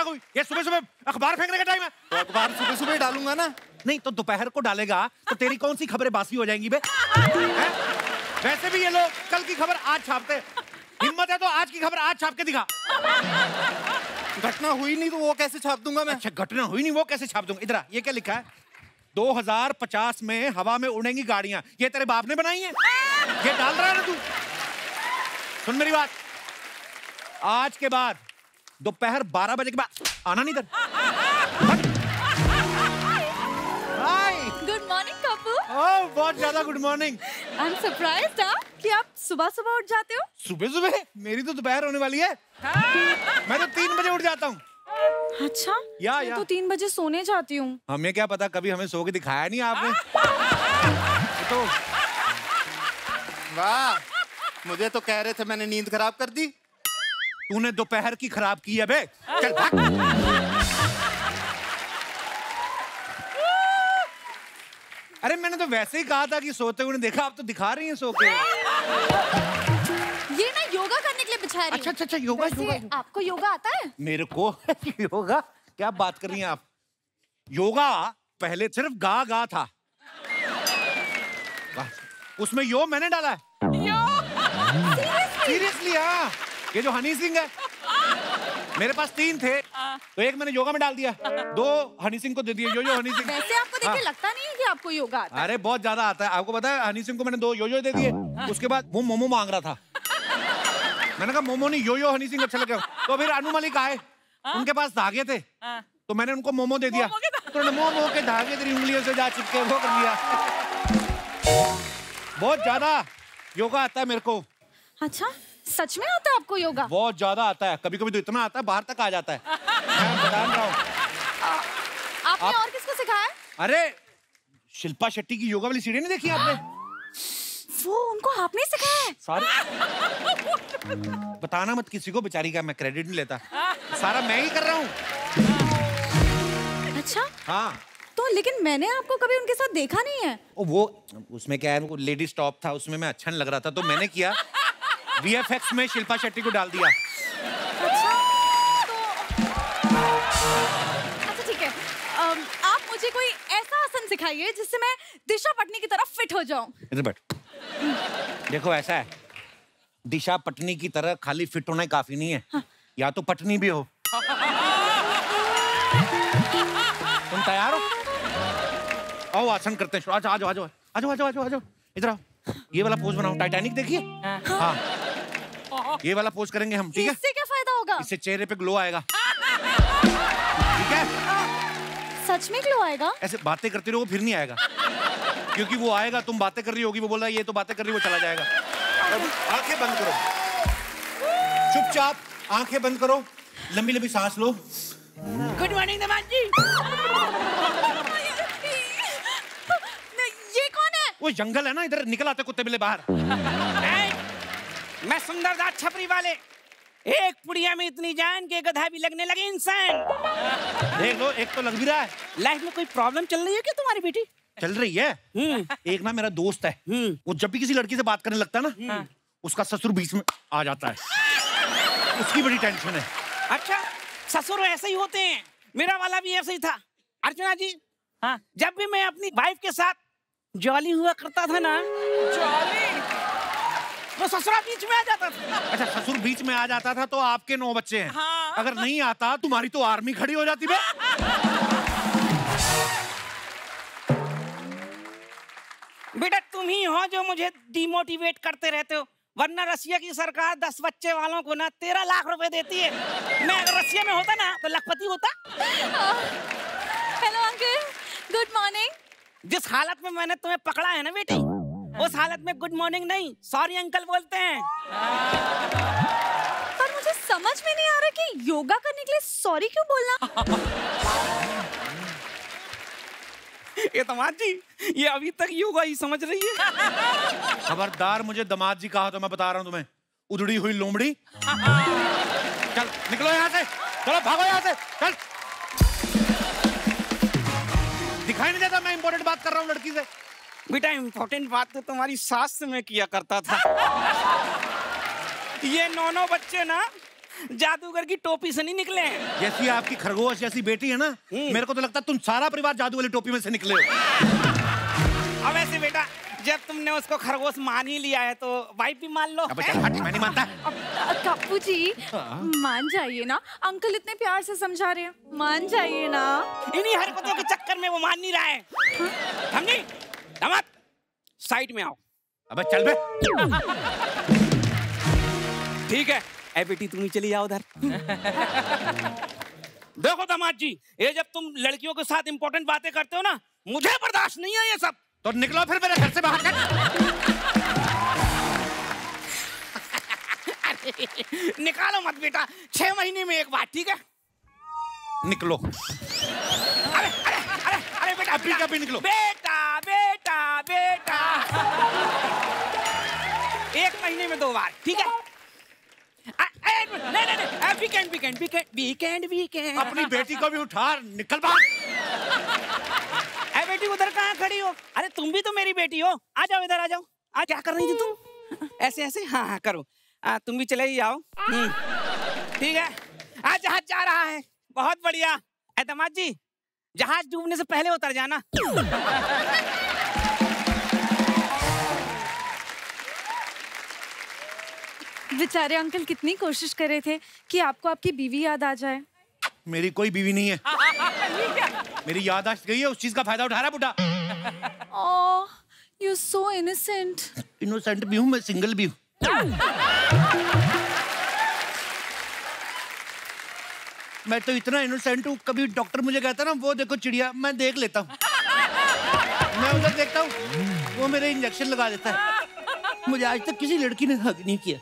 होता कोई? ये सुबह सुबह अखबार फेंकने का टाइम है। तो अखबार सुबह सुबह डालूँगा ना। नहीं तो दोपहर को डालेगा तो तेरी कौन सी खबरें बासी हो जाएँगी बे? वैसे भी ये लोग कल की खबर आज छापते हिम्मत है तो आज की खबर आज छाप के दिखा। घटना हुई नहीं तो वो कैसे छाप दूँगा मैं? अच्छा घटना हुई नहीं वो कैसे छाप दूँगा? इधर ये क्या लिखा है? 2050 में हवा में उड़ेंगी गाड़ियाँ। ये तेरे बाप ने बनाई है? ये डाल रहा है ना तू? सुन मेरी बात। आज के बाद दोपहर 12 बजे के बाद। आना नहीं इधर। हाय गुड मॉर्निंग कपू ओह बहुत ज़्यादा good morning I am surprised कि आप सुबह सुबह उठ जाते हो। सुबह सुबह मेरी तो दोपहर होने वाली है। मैं तो तीन बजे उठ जाता हूँ। अच्छा? या, मैं या। तो तीन बजे सोने जाती हूँ। हमें क्या पता कभी हमें सो के दिखाया नहीं आपने? तो वाह मुझे तो कह रहे थे मैंने नींद खराब कर दी। तूने दोपहर की खराब की है बे। चल भाग। अरे मैंने तो वैसे ही कहा था कि सोते हुए देखा आप तो दिखा रही हैं सो के। ये ना योगा करने के लिए बिछा रही अच्छा अच्छा अच्छा योगा योगा। आपको योगा आता है? मेरे को? योगा? क्या बात कर रही हैं आप? योगा पहले सिर्फ़ गा गा था। उसमें यो मैंने डाला है। सीरियसली हाँ। ये जो हनी सिंह है मेरे पास तीन थे तो एक मैंने योगा में डाल दिया। दो हनी सिंह को दे दिए यो यो हनी सिंह। वैसे आपको देख के हाँ। लगता नहीं है कि आपको योगा आता है? अरे बहुत ज़्यादा आता है। आपको पता है हनी सिंह को मैंने दो यो यो दे दिए उसके बाद वो मोमो मांग रहा था। मैंने कहा मोमो नहीं यो यो हनी सिंह अच्छा लगे तो फिर अनु मलिक आए उनके पास धागे थे तो मैंने उनको मोमो दे दिया। तो मोमो के धागे तेरी उंगलियों से जा चिपके वो कर लिया बहुत ज़्यादा योगा आता है मेरे को। अच्छा। सच में आता है आपको योगा? बहुत ज़्यादा आता है। कभी कभी तो इतना आता है बाहर तक आ जाता है। मैं बता रहा हूँ। आपने आप- और किसको सिखाया? अरे शिल्पा शेट्टी की योगा वाली सीढ़ी नहीं देखी आपने? वो उनको आपने सिखाया है? सॉरी बताना मत किसी को बेचारी का मैं क्रेडिट नहीं लेता। सारा मैं ही कर रहा हूँ। अच्छा? हाँ। तो लेकिन मैंने आपको कभी उनके साथ देखा नहीं है? ओ वो उसमें क्या है वो लेडीज़ टॉप था उसमें मैं अच्छा नहीं लग रहा था तो मैंने किया। वीएफएक्स में शिल्पा शेट्टी को डाल दिया। अच्छा तो अच्छा ठीक है। आप मुझे कोई ऐसा आसन सिखाइए जिससे मैं दिशा पटनी की तरफ़ फिट हो जाऊँ। इधर बैठ। देखो ऐसा है। दिशा पटनी की तरह खाली फिट होना ही काफ़ी नहीं है। हाँ। या तो पटनी भी हो। तुम तैयार हो? आओ आसन करते हैं। आ जाओ आ जाओ आ जाओ आ जाओ आ जाओ आ जाओ आ जाओ इधर आओ। ये वाला पोज बनाओ। टाइटैनिक देखिए हाँ। ये वाला पोज करेंगे हम ठीक है? इससे क्या फ़ायदा होगा? इससे चेहरे पे ग्लो आएगा। ठीक है? सच में ग्लो आएगा? ऐसे बातें करते रहो फिर नहीं आएगा। क्योंकि वो आएगा तुम बातें कर रही होगी वो बोल रहा है ये तो बातें कर रही वो चला जाएगा। आँखें बंद करो। चुपचाप आँखें बंद करो। लंबी लंबी सांस लो। गुड मॉर्निंग नमान जी ये कौन है? वो जंगल है ना इधर निकल आते कुत्ते बिल्ले बाहर। मैं सुंदरदास छपरी वाले। एक पुड़िया में इतनी जान के गधा भी लगने लगे इंसान। देख लो एक तो लग भी रहा है। लाइफ में कोई प्रॉब्लम चल रही है क्या तुम्हारी बेटी? चल रही है। हम्म। एक ना मेरा दोस्त है। हम्म। वो जब भी किसी लड़की से बात करने लगता है ना उसका ससुर बीच में आ जाता है। उसकी बड़ी टेंशन है। अच्छा ससुर ऐसे ही होते हैं। मेरा वाला भी ऐसे ही था। अर्चना जी हाँ। जब भी मैं अपनी वाइफ के साथ जॉली हुआ करता था ना जॉली वो ससुरा बीच में आ जाता था। अच्छा ससुर बीच में आ जाता था तो आपके नौ बच्चे हैं। हाँ। अगर नहीं आता तुम्हारी तो आर्मी खड़ी हो जाती बे। बेटा तुम ही हो जो मुझे डिमोटिवेट करते रहते हो। वरना रसिया की सरकार दस बच्चे वालों को ना तेरह लाख रुपए देती है। मैं अगर रसिया में होता ना तो लखपति होता। हेलो अंकल गुड मॉर्निंग जिस हालत में मैंने तुम्हें पकड़ा है ना बेटी उस हालत में गुड मॉर्निंग नहीं सॉरी अंकल बोलते हैं। पर मुझे समझ में नहीं आ रहा कि योगा करने के लिए सॉरी क्यों बोलना? ये तमाम जी ये अभी तक योगा ही समझ रही है। खबरदार मुझे दमाद जी कहा तो मैं बता रहा हूँ तुम्हें। उधड़ी हुई लोमड़ी। चल निकलो यहाँ से। चलो भागो यहाँ से। चल। दिखाई नहीं देता मैं इंपॉर्टेंट बात कर रहा हूँ लड़की से। बेटा इम्पोर्टेंट बात तो तुम्हारी सास से मैं किया करता था। ये नौनो बच्चे ना जादूगर की टोपी से नहीं निकले हैं। जैसी आपकी खरगोश जैसी बेटी है ना हम्म। मेरे को तो लगता है तुम सारा परिवार जादू वाली टोपी में से निकले हो। अब ऐसे बेटा जब तुमने उसको खरगोश मान ही लिया है तो वाइफ भी मान लो। अब मैं नहीं मानता। कप्पू जी मान जाइए ना। अंकल इतने प्यार से समझा रहे हैं। मान जाइए ना। इन्हीं हरकतों के चक्कर में वो मान नहीं रहा है। समझी? दामाद साइड में आओ। अबे चल बे। ठीक है। ए बेटी तुम ही चली जाओ उधर। देखो दामाद जी ये जब तुम लड़कियों के साथ इंपॉर्टेंट बातें करते हो ना मुझे बर्दाश्त नहीं है ये सब। तो निकलो फिर मेरे घर से बाहर कर। निकालो मत बेटा छह महीने में एक बार ठीक है? निकलो। अरे बेटा अभी का भी निकलो। बेटा बेटा बेटा। एक महीने में दो बार ठीक है? नहीं नहीं नहीं weekend weekend weekend weekend weekend अपनी बेटी को भी उठा निकल बाहर बेटी उधर कहाँ खड़ी हो? अरे तुम भी तो मेरी बेटी हो। आ जाओ इधर आ जाओ। आ क्या कर रही थी तुम? ऐसे ऐसे? हाँ हाँ करो। आ, तुम भी चले ही जाओ। हम्म, ठीक है? आज जहाज़ जा रहा है। बहुत बढ़िया। ए दामाद जी जहाज़ डूबने से पहले उतर जाना। बेचारे अंकल कितनी कोशिश कर रहे थे कि आपको आपकी बीवी याद आ जाए। मेरी कोई बीवी नहीं है। मेरी यादाश्त गई है उस चीज़ का फ़ायदा उठा रहा है बुढ़ा यू सो इनोसेंट इनोसेंट भी हूँ मैं सिंगल भी हूँ। मैं तो इतना इनोसेंट हूँ कभी डॉक्टर मुझे कहता ना वो देखो चिड़िया मैं देख लेता हूँ। मैं उधर देखता हूँ वो मेरे इंजेक्शन लगा देता है। मुझे आज तक किसी लड़की ने हक नहीं किया।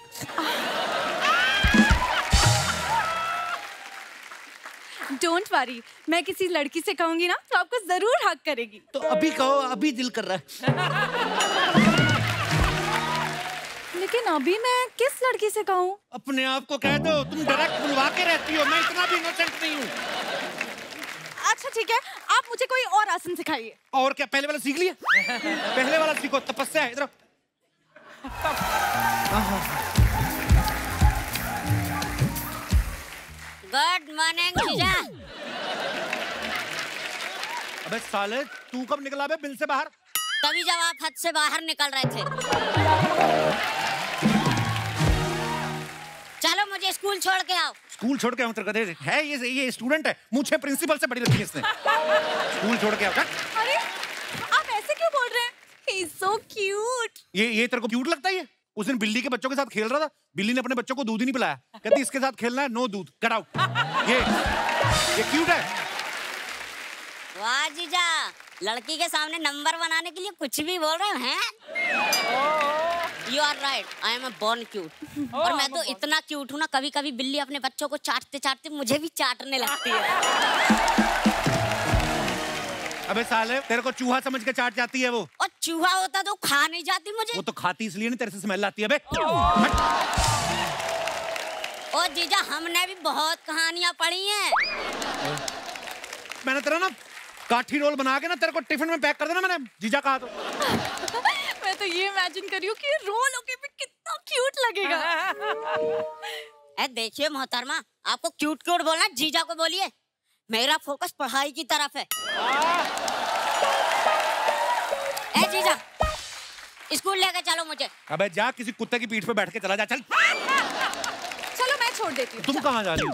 डोंट वरी मैं किसी लड़की से कहूँगी ना तो आपको ज़रूर हक करेगी। तो अभी कहो अभी दिल कर रहा है। लेकिन अभी मैं किस लड़की से कहूँ? अपने आप को कह दो तुम डायरेक्ट बुलवा के रहती हो मैं इतना भी इनोसेंट नहीं हूँ। अच्छा ठीक है आप मुझे कोई और आसन सिखाइए। और क्या पहले वाला सीख लिया? पहले वाला सीखो तपस्या है इधर गुड मॉर्निंग जीजा अबे साले तू कब निकला बे बिल से बाहर? तभी जब आप हद से बाहर निकल रहे थे। मुझे स्कूल छोड़ के आओ। स्कूल छोड़ के आऊँ तेरे है ये ये स्टूडेंट है। मुझे प्रिंसिपल से बड़ी रखी है इसने। स्कूल छोड़ के आओ अरे आप ऐसे क्यों बोल रहे हैं? ही सो क्यूट ये ये तेरे को क्यूट लगता है ये? उस दिन बिल्ली के बच्चों के साथ खेल रहा था। बिल्ली ने अपने बच्चों को दूध ही नहीं पिलाया। कहती इसके साथ खेलना है नो दूध। गेट आउट ये ये क्यूट है। वाह जीजा लड़की के सामने नंबर बनाने के लिए कुछ भी बोल रहे हो हैं? You are right I am a born cute और मैं तो इतना क्यूट हूँ ना कभी कभी बिल्ली अपने बच्चों को चाटते चाटते मुझे भी चाटने लगती है। अबे साले तेरे को चूहा समझ के चाट जाती है वो। और चूहा होता तो खा नहीं जाती मुझे। वो तो खाती इसलिए नहीं तेरे से स्मेल आती है बे और जीजा हमने भी बहुत कहानियाँ पढ़ी हैं। मैंने तेरा ना काठी रोल बना के ना तेरे को टिफ़िन में पैक कर देना मैंने। जीजा कहा तो। तो ये इमेजिन कर रही हूँ कि रोल होके भी कितना क्यूट लगेगा। ए देखिए मोहतरमा आपको क्यूट क्यूट बोलना जीजा को बोलिए। मेरा फोकस पढ़ाई की तरफ़ है। ए जीजा स्कूल लेके चलो मुझे। अबे जा किसी कुत्ते की पीठ पे बैठ के चला जा चल। चलो मैं छोड़ देती हूँ। तुम कहाँ जा रही हो?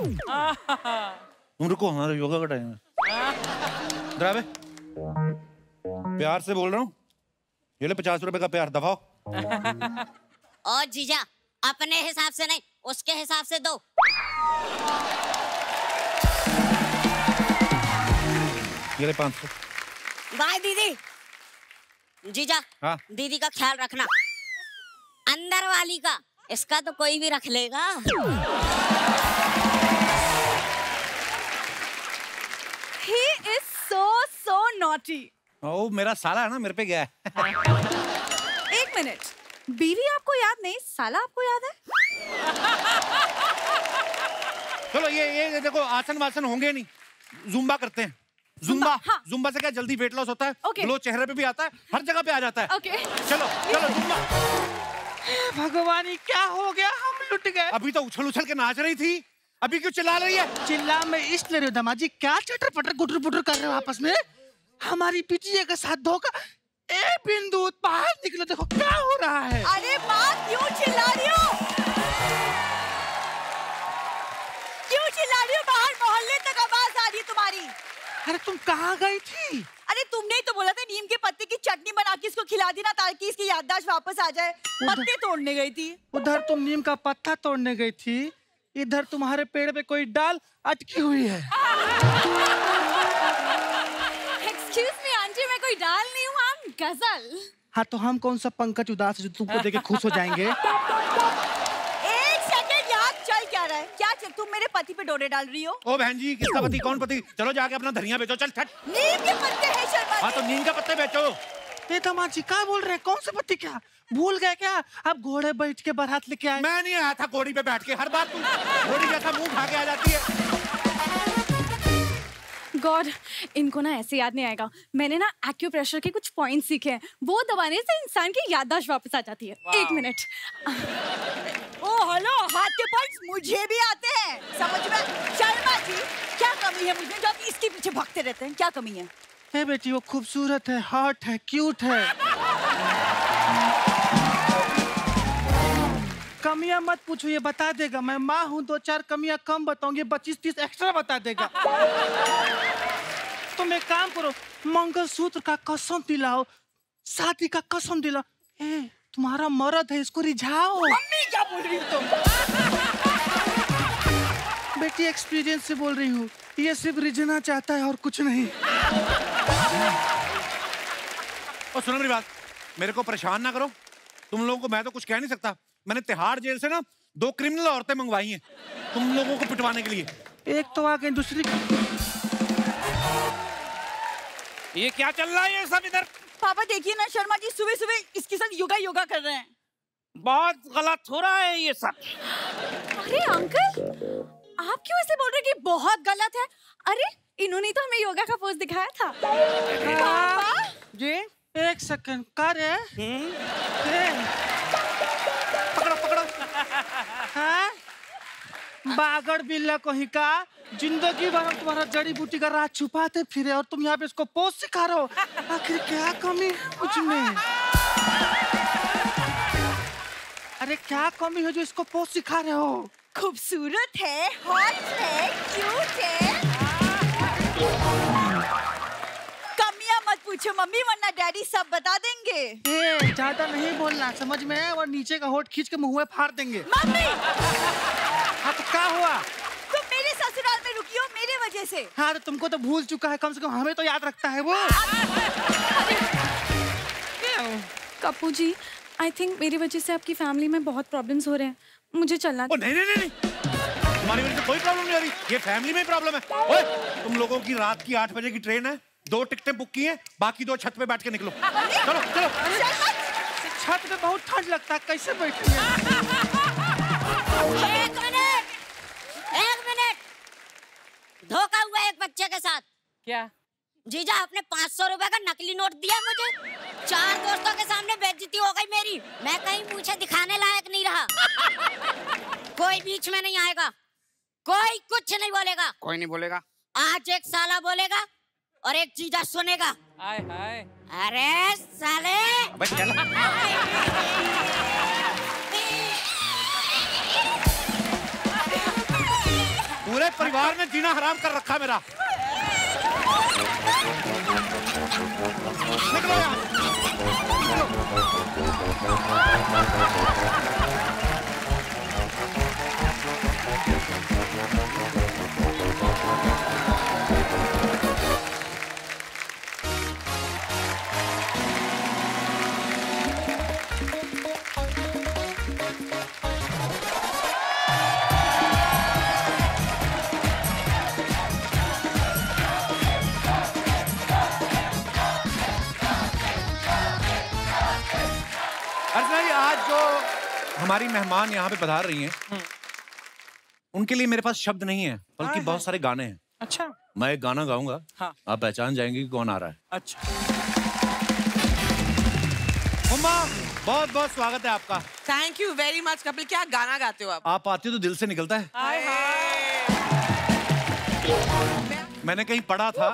तुम रुको हमारा योगा का टाइम है। प्यार से बोल रहा हूँ? ये ले पचास रुपए का प्यार दबाओ। और जीजा अपने हिसाब से नहीं उसके हिसाब से दो। ये ले पाँच सौ। बाय दीदी। जीजा हाँ। दीदी का ख्याल रखना। अंदर वाली का इसका तो कोई भी रख लेगा। He is so so naughty ओ मेरा साला है ना मेरे पे गया है। एक मिनट। बीवी आपको याद नहीं साला आपको याद है? चलो ये ये देखो आसन वासन होंगे नहीं। जुम्बा करते हैं। जुम्बा हाँ। जुम्बा से क्या जल्दी वेट लॉस होता है? Okay. ग्लो चेहरे पे भी आता है हर जगह पे आ जाता है। ओके चलो चलो जुम्बा। भगवान क्या हो गया? हम लुट गए। अभी तो उछल उछल के नाच रही थी। अभी क्यों चिल्ला रही है? चिल्ला में इसलिए रहे हो दामाजी क्या चटर पटर गुटर पुटर कर रहे हो आपस में? हमारी पिटिया के साथ धोखा ए बिंदु बाहर निकलो देखो क्या हो रहा है। अरे माँ क्यों चिल्ला रही हो? क्यों चिल्ला रही हो? बाहर मोहल्ले तक आवाज़ आ रही है तुम्हारी। अरे तुम कहाँ गई थी? अरे तुमने ही तो बोला था नीम के पत्ते की चटनी बना के इसको खिला दी ना ताकि इसकी याददाश्त वापस आ जाए। पत्ते तोड़ने गई थी। उधर तुम नीम का पत्ता तोड़ने गई थी इधर तुम्हारे पेड़ पे कोई डाल अटकी हुई है। कोई डाल नहीं हूँ हम गज़ल। हाँ तो हम कौन सा पंकज उदास जो तुमको देखे खुश हो जाएँगे? एक सेकंड यहाँ चल क्या रहा है? क्या चल तुम मेरे पति पे डोरे डाल रही हो? ओ बहन जी किसका पति कौन पति? चलो जाके अपना धनिया बेचो चल छट नीम के पत्ते हैं शर्मा हाँ तो नीम का पत्ते बेचो। ए दामाजी क्या बोल रहे हैं? कौन से पति क्या? भूल गए क्या? आप घोड़े बैठ के बारात लेके आए। मैं नहीं आया था घोड़ी पे बैठ के हर बार तू घोड़ी जैसा मुँह खा के आ जाती है। गॉड इनको ना ऐसे याद नहीं आएगा। मैंने ना एक्यूप्रेशर के कुछ पॉइंट्स सीखे हैं। वो दबाने से इंसान की याददाश्त वापस आ जाती है। एक मिनट ओ हेलो हाथ के पॉइंट्स मुझे भी आते हैं। समझ में? शर्मा जी क्या कमी है मुझे? जो आप इसके पीछे भागते रहते हैं क्या कमी है? बेटी वो खूबसूरत है हॉट है क्यूट है। कमियाँ मत पूछो ये बता देगा। मैं माँ हूँ दो चार कमियाँ कम बताऊँगी पच्चीस तीस एक्स्ट्रा बता देगा। तुम एक काम करो मंगलसूत्र का कसम दिलाओ शादी का कसम दिलाओ। ए तुम्हारा मर्द है इसको रिझाओ। मम्मी क्या बोल रही तुम? बेटी एक्सपीरियंस से बोल रही हूँ ये सिर्फ़ रिझना चाहता है और कुछ नहीं। और सुनो मेरी बात मेरे को परेशान ना करो। तुम लोगों को मैं तो कुछ कह नहीं सकता। मैंने तिहाड़ जेल से ना दो क्रिमिनल औरतें मंगवाई हैं तुम लोगों को पिटवाने के लिए। एक तो आ गई दूसरी ये क्या चल रहा है ये सब इधर? पापा देखिए ना शर्मा जी सुबह सुबह इसके साथ योगा योगा कर रहे हैं। बहुत गलत हो रहा है ये सब। अरे अंकल आप क्यों ऐसे बोल रहे कि बहुत गलत है? अरे इन्होंने तो हमें योगा का पोज दिखाया था। पापा? जी एक सेकंड कर। बागड़ बिल्ला कहीं का। ज़िंदगी भर तुम्हारा जड़ी बूटी का राज छुपाते फिरे और तुम यहाँ पे इसको पोस्ट सिखा रहे हो। आखिर क्या कमी कुछ में अरे क्या कमी है जो इसको पोस्ट सिखा रहे हो? खूबसूरत है, हॉट है क्यूट है। पूछो मम्मी वरना डैडी सब बता देंगे। ए, ज़्यादा नहीं बोलना समझ में है? और नीचे का होठ खींच के मुँह में फाड़ देंगे। मम्मी! हाँ तो क्या हुआ? तुम मेरे ससुराल में रुकी हो मेरे वजह से। हाँ तो तुमको तो भूल चुका है कम से कम हमें तो याद रखता है वो। कपू जी आई थिंक मेरी वजह से आपकी फैमिली में बहुत प्रॉब्लम्स हो रहे हैं। मुझे चलना ओ नहीं नहीं नहीं नहीं। तुम्हारी वजह से कोई प्रॉब्लम नहीं आ रही। ये फैमिली में प्रॉब्लम है। ओए तुम लोगों की रात की आठ बजे की ट्रेन है? दो टिकटें बुक की हैं बाकी दो छत पे बैठ के निकलो। चलो चलो। छत पे बहुत ठंड लगता है कैसे बैठेंगे एक मिनट एक मिनट। धोखा हुआ एक बच्चे के साथ। क्या? जीजा आपने पाँच सौ रुपए का नकली नोट दिया मुझे? चार दोस्तों के सामने बेइज्जती हो गई मेरी। मैं कहीं पूछे दिखाने लायक नहीं रहा। कोई बीच में नहीं आएगा। कोई कुछ नहीं बोलेगा। कोई नहीं बोलेगा। आज एक साला बोलेगा और एक जीजा सुनेगा। हाय हाय। अरे साले। बस चलो। पूरे परिवार ने जीना हराम कर रखा मेरा। निकलो अर्चना आज जो हमारी मेहमान यहाँ पे पधार रही हैं उनके लिए मेरे पास शब्द नहीं है बल्कि बहुत सारे गाने हैं। अच्छा। मैं एक गाना गाऊँगा हाँ। आप पहचान जाएँगे कि कौन आ रहा है। अच्छा। हुमा बहुत बहुत स्वागत है आपका। Thank you very much Kapil. क्या गाना गाते हो आप? आप आती हो तो दिल से निकलता है। हाय हाय। मैंने कहीं पढ़ा था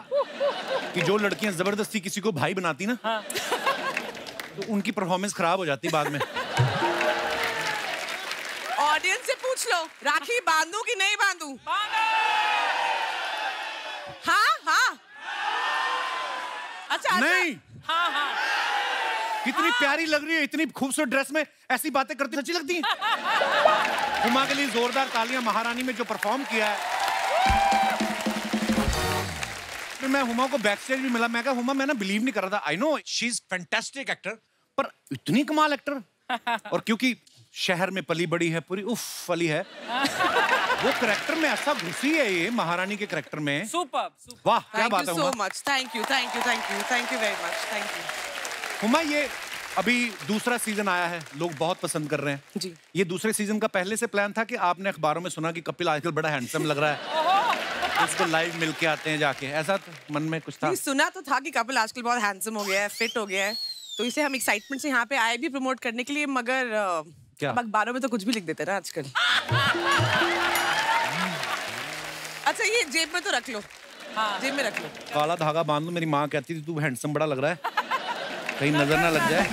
कि जो लड़कियाँ ज़बरदस्ती किसी को भाई बनाती ना हाँ। तो उनकी परफॉर्मेंस खराब हो जाती बाद में। ऑडियंस से पूछ लो राखी बांधू कि नहीं बांधू? हाँ हाँ। अच्छा अच्छा। नहीं। हाँ हाँ। कितनी हाँ। प्यारी लग रही है इतनी खूबसूरत ड्रेस में ऐसी बातें करती सच्ची लगती हैं। हुमा के लिए जोरदार तालियाँ महारानी में जो परफॉर्म किया है। फिर मैं हुमा को बैक स्टेज भी मिला। मैं कहा हुमा मैं ना बिलीव नहीं कर रहा था। I know she is fantastic actor पर इतनी कमाल एक्टर और क्योंकि शहर में पली बड़ी है पूरी उफ फली है। वो करेक्टर में ऐसा घुसी है ये महारानी के करेक्टर में। सुपर वाह क्या थैंक बात यू है so much thank you thank you thank you thank you very much thank you Huma ये अभी दूसरा सीज़न आया है। लोग बहुत पसंद कर रहे हैं। जी। ये दूसरे सीज़न का पहले से प्लान था कि आपने अखबारों में सुना कि कपिल आजकल बड़ा हैंडसम लग रहा है। उसको लाइव मिल के आते हैं जाके। ऐसा तो मन में कुछ था? सुना तो था कि कपिल आजकल बहुत हैंडसम हो गया है फिट हो गया है। तो इसे हम एक्साइटमेंट से यहाँ पे आए भी प्रमोट करने के लिए मगर क्या? अखबारों में तो कुछ भी लिख देते ना आजकल। अच्छा ये जेब में तो रख लो। हाँ। जेब में रख लो। काला धागा बाँध लो मेरी माँ कहती थी तू हैंडसम बड़ा लग रहा है। कहीं नज़र ना लग जाए।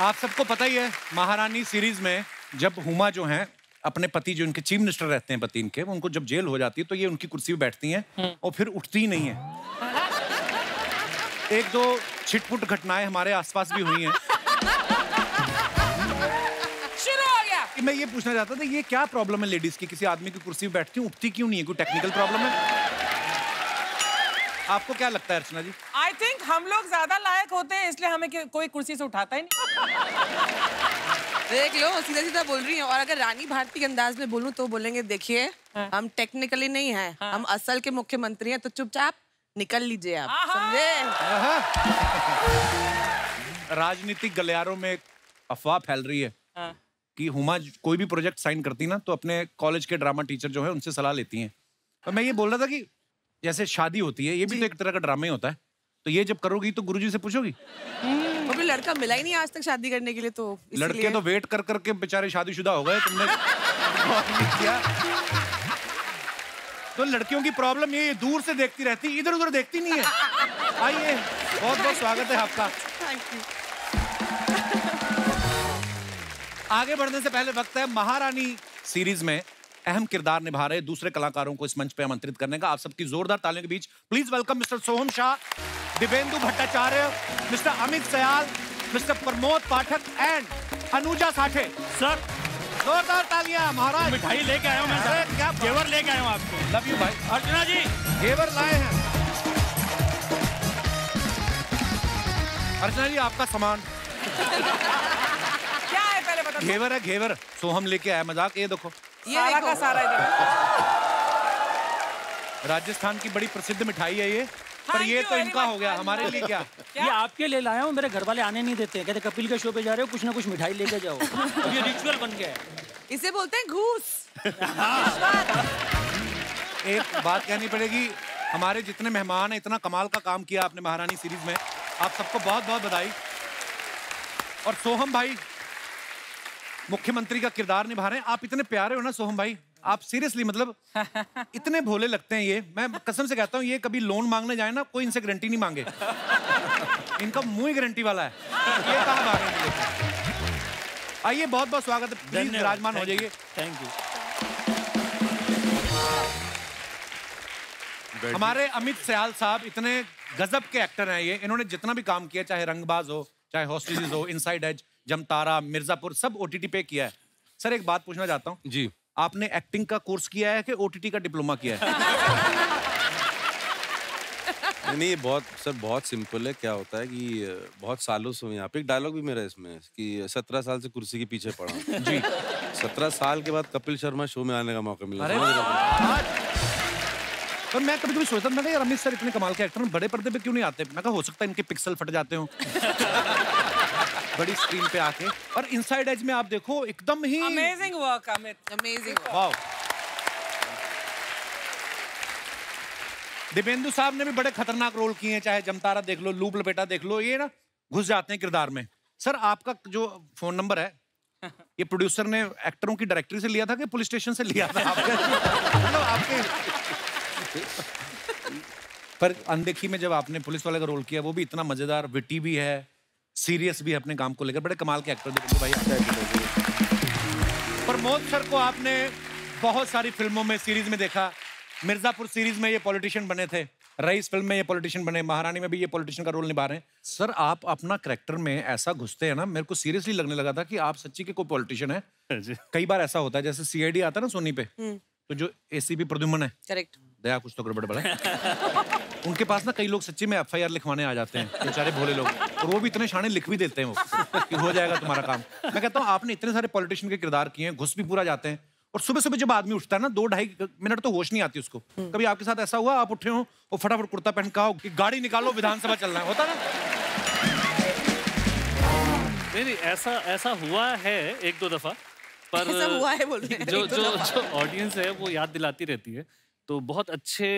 आप सबको पता ही है महारानी सीरीज़ में जब हुमा जो हैं अपने पति जो इनके चीफ मिनिस्टर रहते हैं पति इनके उनको जब जेल हो जाती है तो ये उनकी कुर्सी पे बैठती हैं और फिर उठती ही नहीं है। एक दो छिटपुट घटनाएँ हमारे आसपास भी हुई हैं। शुरू हो गया। कि मैं ये पूछना चाहता था ये क्या प्रॉब्लम है लेडीज़ की? किसी आदमी की कुर्सी पे बैठती हूँ उठती क्यों नहीं है? कोई टेक्निकल प्रॉब्लम है? आपको क्या लगता है अर्चना जी? आई थिंक हम लोग ज़्यादा लायक होते हैं इसलिए हमें कोई कुर्सी से उठाता ही नहीं। देख लो सीधा सीधा बोल रही है। और अगर रानी भारती के अंदाज में बोलूँ तो बोलेंगे देखिए हम टेक्निकली नहीं हैं। हम असल के मुख्यमंत्री हैं तो चुपचाप निकल लीजिए आप समझे? राजनीतिक गलियारों में एक अफवाह फैल रही है हाँ। कि हुमा कोई भी प्रोजेक्ट साइन करती ना तो अपने कॉलेज के ड्रामा टीचर जो है उनसे सलाह लेती हैं। तो मैं ये बोल रहा था कि जैसे शादी होती है ये भी तो एक तरह का ड्रामा ही होता है। तो ये जब करोगी तो गुरुजी से पूछोगी? वो भी लड़का मिला ही नहीं आज तक शादी करने के लिए तो लड़के तो वेट कर करके बेचारे शादीशुदा हो गए तुमने किया। तो लड़कियों की प्रॉब्लम ये दूर से देखती रहती इधर उधर देखती नहीं है। आइए बहुत बहुत स्वागत है आपका। थैंक यू आगे बढ़ने से पहले वक्त है महारानी सीरीज़ में अहम किरदार निभा रहे दूसरे कलाकारों को इस मंच पे आमंत्रित करने का। आप सबकी जोरदार तालियों के बीच please welcome mister Soham Shah Dibyendu Bhattacharya mister Amit Sial mister Pramod Pathak and Anuja Sathe. Sir जोरदार तालियाँ महाराज। मिठाई लेके आया हूँ मैं सर क्या घेवर लेके आया हूँ आपको। लव यू भाई अर्चना जी। घेवर लाए हैं। अर्चना जी आपका सामान। क्या है पहले बता घेवर है घेवर। सोहम लेके आया मज़ाक। ये देखो। ये सारा का सारा इधर। राजस्थान की बड़ी प्रसिद्ध मिठाई है ये। पर ये तो इनका हो गया हमारे लिए क्या? ये आपके लिए लाया हूँ मेरे घर वाले आने नहीं देते। कहते कपिल के शो पे जा रहे हो कुछ ना कुछ मिठाई लेके जाओ। ये रिचुअल बन गया है। इसे बोलते हैं घूस। एक बात कहनी पड़ेगी हमारे जितने मेहमान हैं इतना कमाल का काम किया आपने महारानी सीरीज़ में। आप सबको बहुत बहुत बधाई। और सोहम भाई मुख्यमंत्री का किरदार निभा रहे हैं। आप इतने प्यारे हो ना सोहम भाई? आप सीरियसली मतलब इतने भोले लगते हैं ये। मैं कसम से कहता हूँ ये कभी लोन मांगने जाए ना कोई इनसे गारंटी नहीं मांगे। इनका मुँह ही गारंटी वाला है। ये कहाँ भागेंगे आइए बहुत बहुत स्वागत। है प्लीज़ विराजमान हो जाइए। थैंक यू हमारे अमित सयाल साहब इतने गजब के एक्टर हैं ये। इन्होंने जितना भी काम किया चाहे रंगबाज हो चाहे हॉस्टेजेस हो इनसाइड एज जमतारा मिर्जापुर सब ओटीटी पे किया है। सर एक बात पूछना चाहता हूँ। जी। आपने एक्टिंग का कोर्स किया है कि ओटीटी का डिप्लोमा किया है? नहीं ये बहुत सर बहुत सिंपल है। क्या होता है कि बहुत सालों से यहाँ पे एक डायलॉग भी मेरा इसमें है कि सत्रह साल से कुर्सी के पीछे पड़ा जी। सत्रह साल के बाद कपिल शर्मा शो में आने का मौका मिला। पर मैं कभी कभी सोचता था मैं यार अमित सर इतने कमाल के एक्टर बड़े पर्दे पे क्यों नहीं आते? मैं कहा हो सकता है इनके पिक्सल फट जाते हो। बड़ी स्क्रीन पे आके। और इनसाइड एज में आप देखो एकदम ही amazing work Amit amazing wow Dibyendu साहब ने भी बड़े खतरनाक रोल किए हैं चाहे जमतारा देख लो लूप लपेटा देख लो ये ना घुस जाते हैं किरदार में। सर आपका जो फ़ोन नंबर है ये प्रोड्यूसर ने एक्टरों की डायरेक्टरी से लिया था कि पुलिस स्टेशन से लिया था? आपका मतलब आपके पर अनदेखी में जब आपने पुलिस वाले का रोल किया वो भी इतना मज़ेदार विटी भी है। सीरियस भी अपने काम को लेकर बड़े कमाल के एक्टर दिपेंदु भाई प्रमोद सर को आपने बहुत सारी फ़िल्मों में सीरीज़ में देखा। मिर्जापुर सीरीज़ में ये पॉलिटिशियन बने थे रईस फ़िल्म में ये पॉलिटिशियन बने महारानी में भी ये पॉलिटिशियन का रोल निभा रहे हैं। सर आप अपना करेक्टर में ऐसा घुसते हैं ना मेरे को सीरियसली लगने लगा था कि आप सच्ची के कोई पॉलिटिशियन है। कई बार ऐसा होता है जैसे सीआईडी आता है ना सोनी पे तो जो एसीपी प्रद्युमन है। करेक्ट दया कुछ तो गड़बड़ बड़ा। उनके पास ना कई लोग सच्ची में एफ़ लिखवाने आ जाते हैं बेचारे भोले लोग। और वो भी इतने शाने लिख भी देते हैं वो कि हो जाएगा तुम्हारा काम। मैं कहता हूँ आपने इतने सारे पॉलिटिशियन के किरदार किए हैं घुस भी पूरा जाते हैं। और सुबह सुबह जब आदमी उठता है ना दो ढाई मिनट तो होश नहीं आती उसको। कभी आपके साथ ऐसा हुआ आप उठे हो और फटाफट कुर्ता पहन का कि गाड़ी निकालो विधानसभा चलना है। होता ना? नहीं नहीं ऐसा ऐसा हुआ है एक दो दफ़ा। पर हुआ है बोल जो जो जो ऑडियंस है वो याद दिलाती रहती है। तो बहुत अच्छे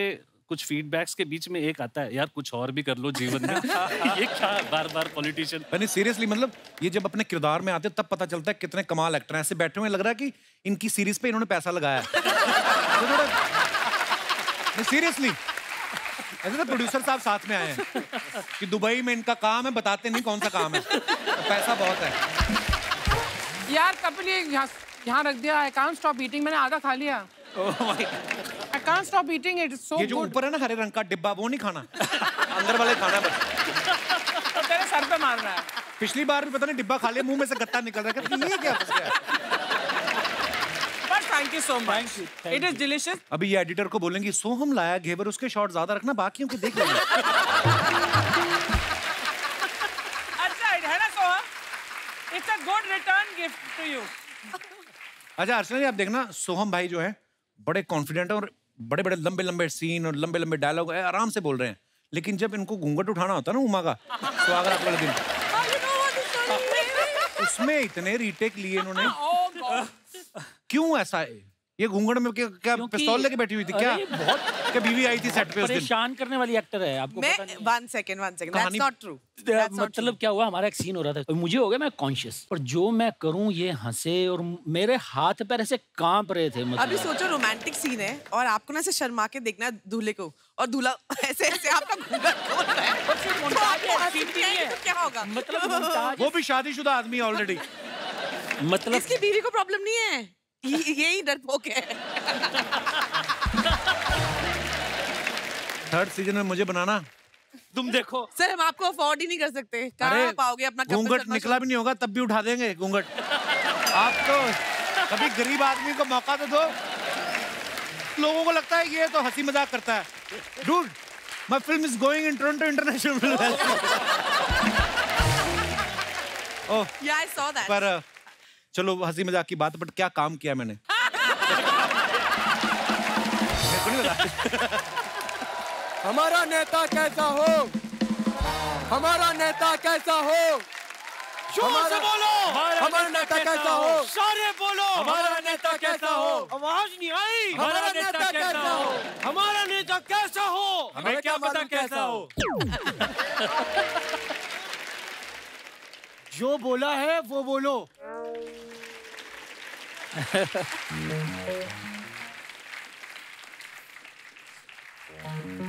कुछ फीडबैक्स के बीच में एक आता है यार कुछ और भी कर लो जीवन में। ये क्या बार बार पॉलिटिशियन मैंने सीरियसली मतलब ये जब अपने किरदार में आते हैं, तब पता चलता है कितने कमाल एक्टर हैं। ऐसे बैठे हुए लग रहा है कि इनकी सीरीज़ पे इन्होंने पैसा लगाया है। तो नहीं सीरियसली ऐसे तो प्रोड्यूसर साहब साथ में आए हैं कि दुबई में इनका काम है बताते नहीं कौन सा काम है। तो पैसा बहुत है। यार कपिल ये यहाँ यहाँ रख दिया। आई कांट स्टॉप ईटिंग मैंने आधा खा लिया। I can't stop eating it so ये जो ऊपर है ना हरे रंग का डिब्बा वो नहीं खाना। अंदर वाले खाना है बस तेरे सर पे मार रहा है। पिछली बार भी पता नहीं डिब्बा खा लिया मुँह में से गत्ता निकल रहा है। कहते, ये क्या फंस गया? Thank you so much it is delicious अभी ये एडिटर को बोलेंगे सोहम लाया घेवर उसके शॉट ज़्यादा रखना बाकियों के देख लेंगे। गिफ्ट टू यू अच्छा अर्चना जी आप देखना सोहम भाई जो है बड़े कॉन्फिडेंट है और बड़े बड़े लंबे लंबे सीन और लंबे लंबे डायलॉग है आराम से बोल रहे हैं। लेकिन जब इनको घूंघट उठाना होता है ना उमा का स्वागत वाले दिन। उसमें इतने रीटेक लिए इन्होंने। क्यों ऐसा है? ये घूंघट में क्या, क्या पिस्तौल लेके बैठी हुई थी? क्या? बहुत क्या बीवी आई थी सेट पे उस दिन? परेशान करने वाली एक्टर है आपको मैं one second one second that's not true मतलब क्या हुआ? हमारा एक सीन हो रहा था। मुझे हो गया मैं कॉन्शियस और जो मैं करूँ ये हंसे और मेरे हाथ पैर ऐसे काँप रहे थे मतलब। अभी सोचो रोमांटिक सीन है और आपको ना ऐसे शर्मा के देखना है दूल्हे को और दूल्हा ऐसे ऐसे आपका घूंघट खोल रहा है। तो आपको हँसी नहीं आएगी तो क्या होगा? मतलब वो भी शादीशुदा आदमी ऑलरेडी मतलब इसकी बीवी को प्रॉब्लम नहीं है। यही डरपोक है थर्ड सीज़न में मुझे बनाना। तुम देखो। सर हम आपको अफोर्ड ही नहीं कर सकते। कहाँ पाओगे अपना घूंघट निकला भी नहीं होगा तब भी उठा देंगे घूंघट। आप तो कभी गरीब आदमी को मौका तो दो। लोगों को लगता है ये तो हँसी मज़ाक करता है। Dude my film is going in Toronto international oh? Yeah, I saw that. पर uh, चलो हँसी मज़ाक की बात बट क्या काम किया मैंने। हमारा नेता कैसा हो? हमारा नेता कैसा हो? ज़ोर से बोलो। हमारा नेता कैसा हो? सारे बोलो। हमारा नेता कैसा हो? आवाज़ नहीं आई। हमारा नेता कैसा हो? हमारा नेता कैसा हो? हमें क्या पता कैसा हो? जो बोला है वो बोलो।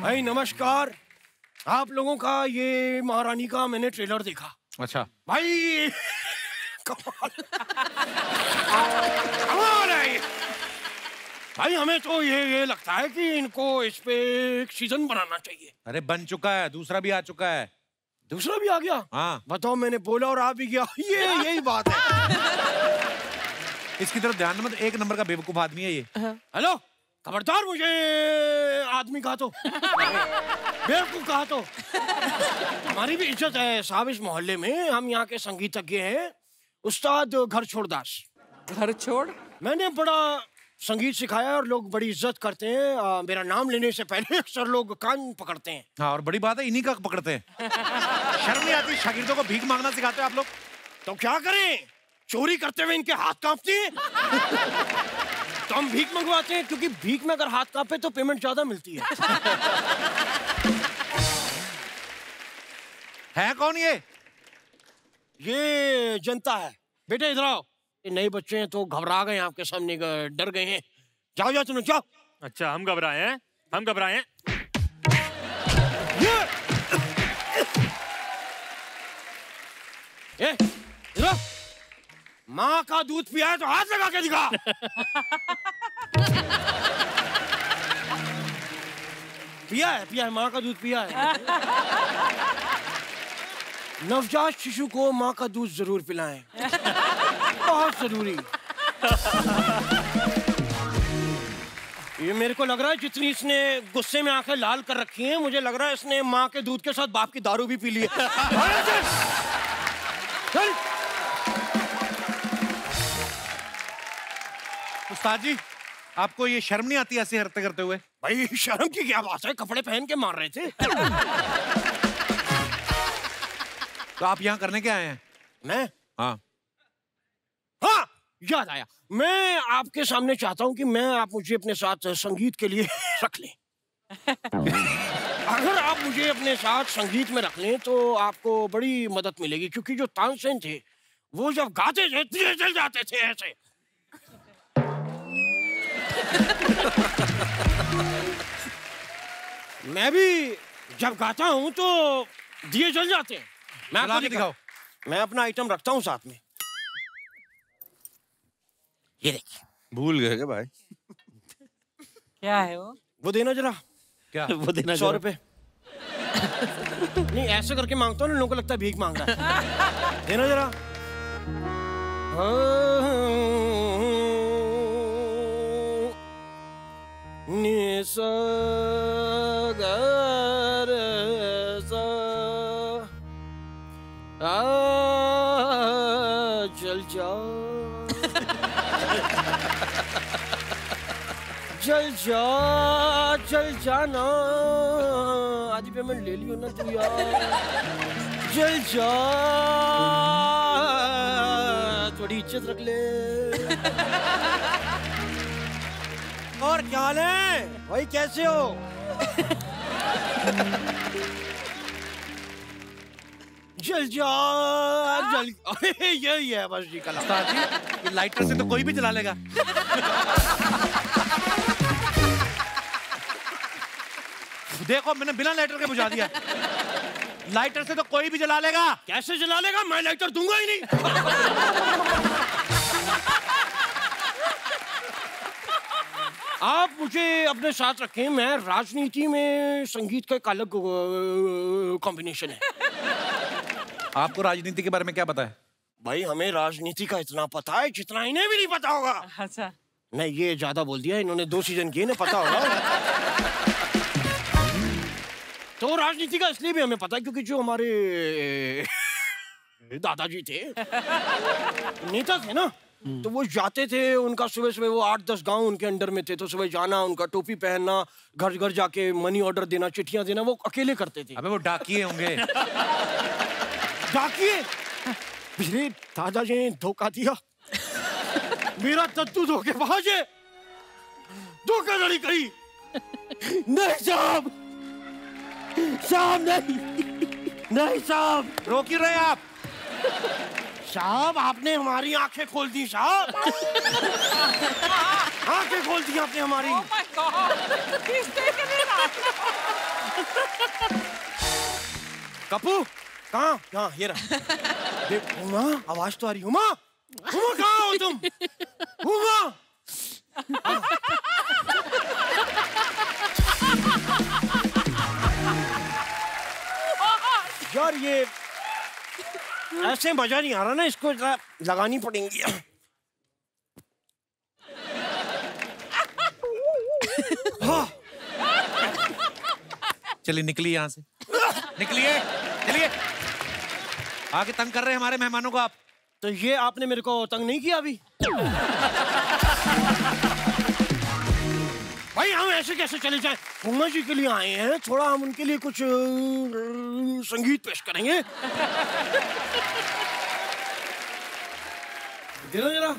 भाई नमस्कार। आप लोगों का ये महारानी का मैंने ट्रेलर देखा। अच्छा। भाई कमाल। कमाल है भाई हमें तो ये ये लगता है कि इनको इस पे एक सीज़न बनाना चाहिए। अरे बन चुका है दूसरा भी आ चुका है। दूसरा भी आ गया। हाँ। बताओ मैंने बोला और आ भी गया। ये यही बात है। इसकी तरफ़ ध्यान मत एक नंबर का बेवकूफ़ आदमी है ये। हेलो खबरदार मुझे आदमी कहा तो? बेवकूफ़ कहा तो? हमारी भी इज़्ज़त है साहब इस मोहल्ले में। हम यहाँ के संगीतज्ञ हैं। उस्ताद घर छोड़दास घर छोड़ मैंने बड़ा संगीत सिखाया और लोग बड़ी इज़्ज़त करते हैं। आ, मेरा नाम लेने से पहले अक्सर लोग कान पकड़ते हैं। हाँ और बड़ी बात है इन्हीं का पकड़ते हैं। शर्म नहीं आती? शागिर्दों को भीख मांगना सिखाते हो आप लोग? तो क्या करें? चोरी करते हुए इनके हाथ कांपते हैं? तो हम भीख मंगवाते हैं क्योंकि भीख में अगर हाथ कांपे तो पेमेंट ज़्यादा मिलती है। है कौन ये? ये जनता है। बेटे इधर आओ। ये नए बच्चे हैं तो घबरा गए आपके सामने डर गए हैं। जाओ जाओ तुम जाओ। अच्छा हम घबराए हैं। हम घबराए हैं। ए, माँ का दूध पिया है तो हाथ लगा के दिखा। पिया है पिया है माँ का दूध पिया है। नवजात शिशु को माँ का दूध ज़रूर पिलाएँ। बहुत ज़रूरी। ये मेरे को लग रहा है जितनी इसने गुस्से में आँखें लाल कर रखी हैं मुझे लग रहा है इसने माँ के दूध के साथ बाप की दारू भी पी ली है। चल! उस्ताद जी आपको ये शर्म नहीं आती ऐसी हरकतें करते हुए? भाई शर्म की क्या बात है? कपड़े पहन के मार रहे थे। तो आप यहाँ करने के आए हैं? मैं? हाँ। हाँ याद आया। मैं आपके सामने चाहता हूँ कि मैं आप मुझे अपने साथ संगीत के लिए रख लें। अगर आप मुझे अपने साथ संगीत में रख लें तो आपको बड़ी मदद मिलेगी। क्योंकि जो तानसेन थे वो जब गाते थे तो चल जाते थे ऐसे। मैं भी जब गाता हूँ तो दिए जल जाते हैं। मैं आपको के दिखाऊँ मैं अपना आइटम रखता हूँ साथ में। ये देखिए। भूल गए क्या भाई? क्या है वो? वो देना जरा। क्या? वो देना सौ। रुपए। नहीं ऐसे करके माँगता हूँ ना लोगों को लगता है भीख मांग रहा है। देना जरा। सा चल जा। चल जा। चल जाना। आधी पेमेंट ले लियो ना तू यार। चल जा। थोड़ी इज़्ज़त रख ले। और क्या हाल है? भाई कैसे हो? जल जा। जल। यही है बस जी कला। जी ये लाइटर से तो कोई भी जला लेगा। देखो मैंने बिना लाइटर के बुझा दिया। लाइटर से तो कोई भी जला लेगा। कैसे जला लेगा? मैं लाइटर दूँगा ही नहीं। आप मुझे अपने साथ रखें मैं राजनीति में संगीत का एक अलग कॉम्बिनेशन है। आपको राजनीति के बारे में क्या पता है? भाई हमें राजनीति का इतना पता है जितना इन्हें भी नहीं पता होगा। अच्छा। नहीं ये ज़्यादा बोल दिया इन्होंने दो सीज़न किए ना पता होगा। तो राजनीति का इसलिए भी हमें पता है क्योंकि जो हमारे दादाजी थे नेता थे ना तो वो जाते थे उनका सुबह सुबह वो आठ दस गाँव उनके अंडर में थे तो सुबह जाना उनका टोपी पहनना घर घर जाके मनी ऑर्डर देना चिट्ठियाँ देना वो अकेले करते थे। अबे वो डाकिए होंगे। डाकिए? मेरे दादाजी ने धोखा दिया। मेरा तत्तू धोखेबाज है धोखाधड़ी करी। नहीं साहब साहब नहीं। नहीं साहब। रोक क्यों रहे आप। साहब आपने हमारी आँखें खोल दी साहब। आँखें खोल दी आपने हमारी। Oh. कपू कहाँ? कहाँ ये रहा। देख उमा आवाज़ तो आ रही उमा उमा कहाँ हो तुम? उमा। यार ये ऐसे मज़ा नहीं आ रहा ना इसको लगानी पड़ेंगी। हाँ। चलिए निकलिए यहाँ से। निकलिए चलिए। आगे तंग कर रहे हैं हमारे मेहमानों को आप। तो ये आपने मेरे को तंग नहीं किया अभी? भाई हम ऐसे कैसे चले जाए? उमा जी के लिए आए हैं थोड़ा हम उनके लिए कुछ संगीत पेश करेंगे। देना जरा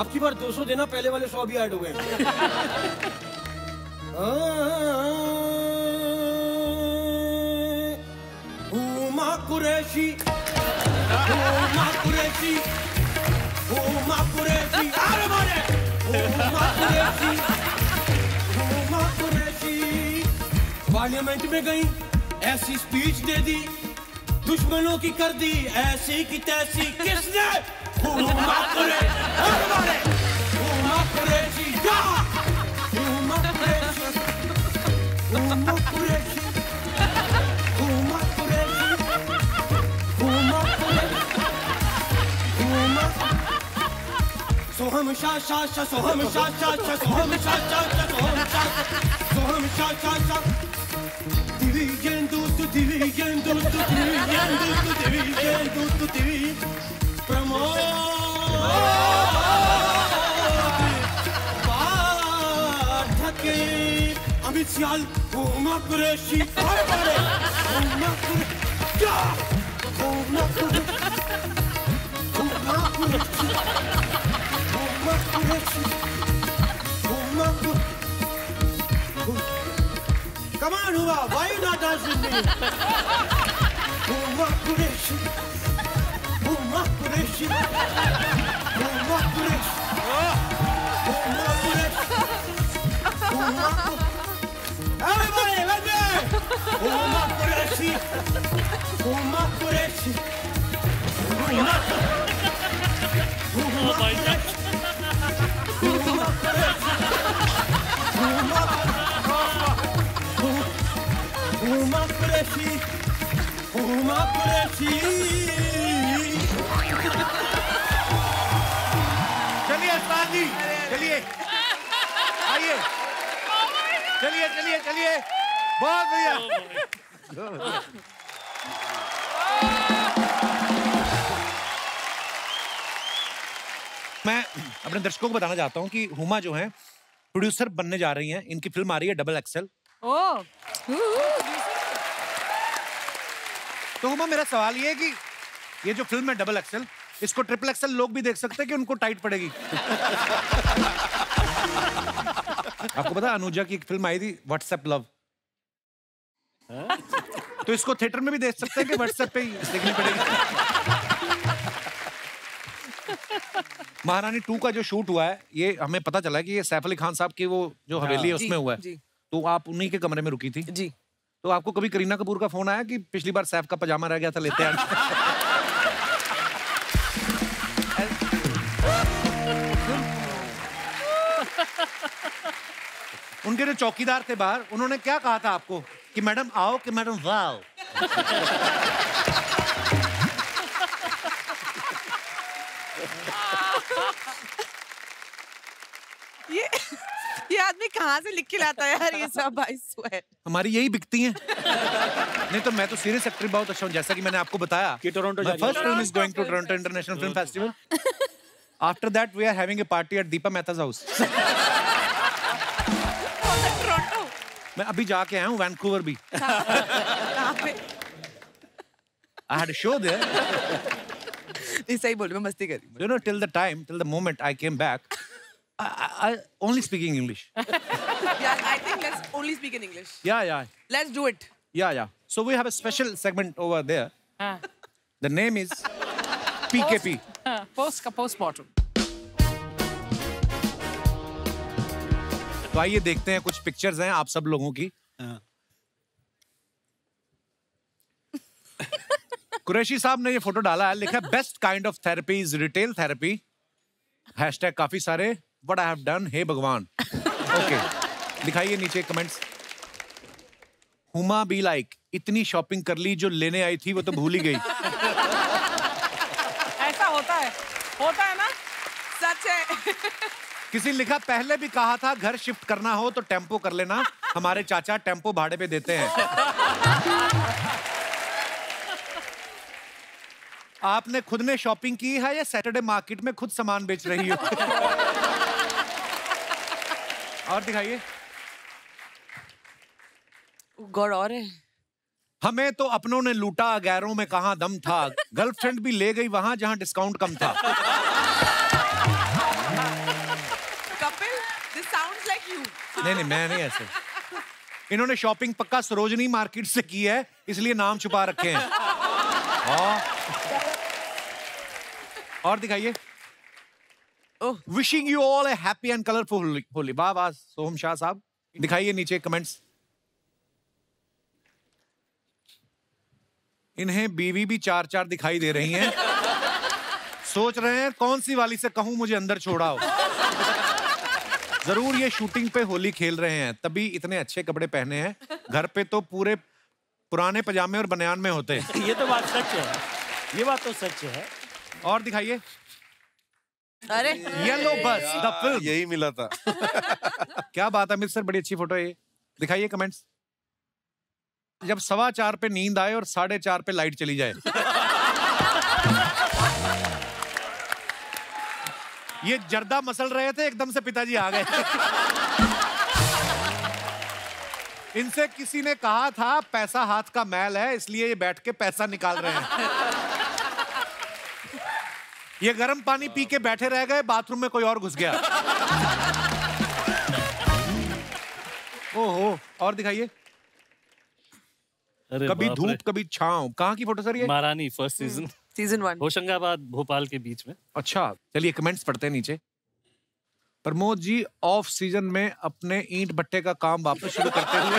आपकी बार 200 देना पहले वाले 100 भी ऐड हो गए। हुमा कुरैशी हुमा कुरैशी हुमा कुरैशी। हुमा कुरैशी। पार्लियामेंट में गई, ऐसी स्पीच दे दी, दुश्मनों की कर दी, ऐसी की तैसी। किसने? हुमा कुरैशी अरे मारे हुमा कुरैशी या हुमा कुरैशी हुमा कुरैशी हुमा कुरैशी हुमा कुरैशी हुमा सोहम शा शा शा सोहम शा शा शा सोहम शा शा शा सोहम शा सोहम शा शा शा Dividiendo, tu dividiendo, tu dividiendo, tu dividiendo, tu dividiendo. Promote. पाठके अमित सियाल होमा कुरैशी अरे बारे होमा कुरैशी क्या होमा कुरैशी होमा कुरैशी होमा Come on, Uma. Why you not dancing with me? Uma Kureshi. Uma Kureshi. Uma Kureshi. Uma Kureshi. Uma Kureshi. Everybody, let me. Uma Kureshi. Uma Kureshi. Uma Kureshi. Uma Kureshi. Uma Qureshi, Uma Qureshi. चलिए जी चलिए। आइए। चलिए चलिए चलिए। बहुत बढ़िया। मैं अपने दर्शकों को बताना चाहता हूँ कि हुमा जो है प्रोड्यूसर बनने जा रही हैं। इनकी फ़िल्म आ रही है डबल एक्सेल ओह तो हुमा मेरा सवाल ये है कि ये जो फ़िल्म है डबल एक्सेल इसको ट्रिपल एक्सेल लोग भी देख सकते हैं कि उनको टाइट पड़ेगी? आपको पता अनुजा की एक फ़िल्म आई थी व्हाट्सएप लव तो इसको थिएटर में भी देख सकते हैं कि व्हाट्सएप पे ही देखनी पड़ेगी। महारानी टू का जो शूट हुआ है ये हमें पता चला कि ये सैफ अली खान साहब की वो जो हवेली है उसमें हुआ है। तो आप उन्हीं के कमरे में रुकी थी? जी। तो आपको कभी करीना कपूर का फ़ोन आया कि पिछली बार सैफ का पजामा रह गया था लेते हैं उनके जो चौकीदार थे बाहर, उन्होंने क्या कहा था आपको? कि मैडम आओ, कि मैडम वाओ ये ये आदमी कहाँ से लिख के लाता है यार ये सब? आई स्वेट हमारी यही बिकती हैं। नहीं तो मैं तो सीरियस एक्टर बहुत अच्छा हूँ जैसा कि मैंने आपको बताया। कि टोरंटो जा first film is going to Toronto international film festival after that we are having a party at Deepa Mehta's house मैं अभी जाके आया हूँ वैंकूवर भी। आई हैड शो देयर नहीं सही बोल मैं मस्ती करी you know till the time till the moment i came back i, I, I only speaking english. यार I think let's only speak in English yeah yeah. Let's do it yeah yeah. So we have a special segment over there. हाँ the name is pkp हाँ post का post mortem तो आइए देखते हैं कुछ pictures हैं आप सब लोगों की। कुरैशी साहब ने ये फ़ोटो डाला है लिखा best kind of therapy is retail therapy hashtag काफ़ी सारे। व्हाट आई हैव डन हे भगवान ओके दिखाइए नीचे कमेंट्स हुमा बी लाइक इतनी शॉपिंग कर ली जो लेने आई थी वो तो भूल ही गई। ऐसा होता है। होता है ना? सच है। किसी लिखा पहले भी कहा था घर शिफ्ट करना हो तो टेंपो कर लेना। हमारे चाचा टेंपो भाड़े पे देते हैं। आपने खुद ने शॉपिंग की है या सैटरडे मार्केट में खुद सामान बेच रही हो? और दिखाइए। गॉड और है। हमें तो अपनों ने लूटा गैरों में कहा दम था। गर्लफ्रेंड भी ले गई वहाँ जहाँ डिस्काउंट कम था। Kapil this sounds like you नहीं नहीं मैं नहीं ऐसे। इन्होंने शॉपिंग पक्का सरोजनी मार्केट से की है इसलिए नाम छुपा रखे हैं। और, और दिखाइए। Wishing you all a happy and colourful Holi वाह वाह सोहम शाह साहब दिखाइए नीचे कमेंट्स इन्हें बीवी भी चार चार दिखाई दे रही हैं। सोच रहे हैं कौन सी वाली से कहूँ मुझे अंदर छोड़ाओ। ज़रूर ये शूटिंग पे होली खेल रहे हैं। तभी इतने अच्छे कपड़े पहने हैं। घर पे तो पूरे पुराने पजामे और बनियान में होते हैं। ये तो बात सच है। ये बात तो सच है। और दिखाइए। अरे येलो बस द फ़िल्म यही मिला था। क्या बात है अमित सर बड़ी अच्छी फ़ोटो है ये। दिखाइए कमेंट्स जब सवा चार पे नींद आए और साढ़े चार पे लाइट चली जाए। ये जर्दा मसल रहे थे एकदम से पिताजी आ गए। इनसे किसी ने कहा था पैसा हाथ का मैल है इसलिए ये बैठ के पैसा निकाल रहे हैं। ये गर्म पानी पी के बैठे रह गए बाथरूम में कोई और घुस गया। ओहो और दिखाइए। कभी धूप कभी छाव। कहाँ की फ़ोटो सर ये? Maharani first season season one Hoshangabad Bhopal के बीच में। अच्छा चलिए कमेंट्स पढ़ते हैं नीचे। प्रमोद जी ऑफ़ सीज़न में अपने ईंट भट्टे का काम वापस शुरू करते हुए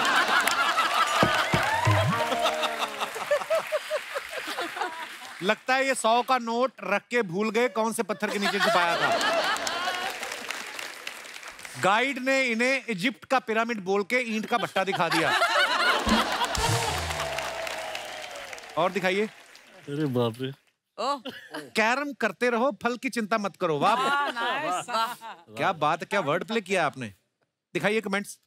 लगता है ये सौ का नोट रख के भूल गए कौन से पत्थर के नीचे छुपाया था। गाइड ने इन्हें इजिप्ट का पिरामिड बोल के ईंट का भट्टा दिखा दिया। और दिखाइए। अरे बाप रे। कैरम करते रहो फल की चिंता मत करो वाह। क्या बात है क्या वर्ड प्ले किया आपने। दिखाइए कमेंट्स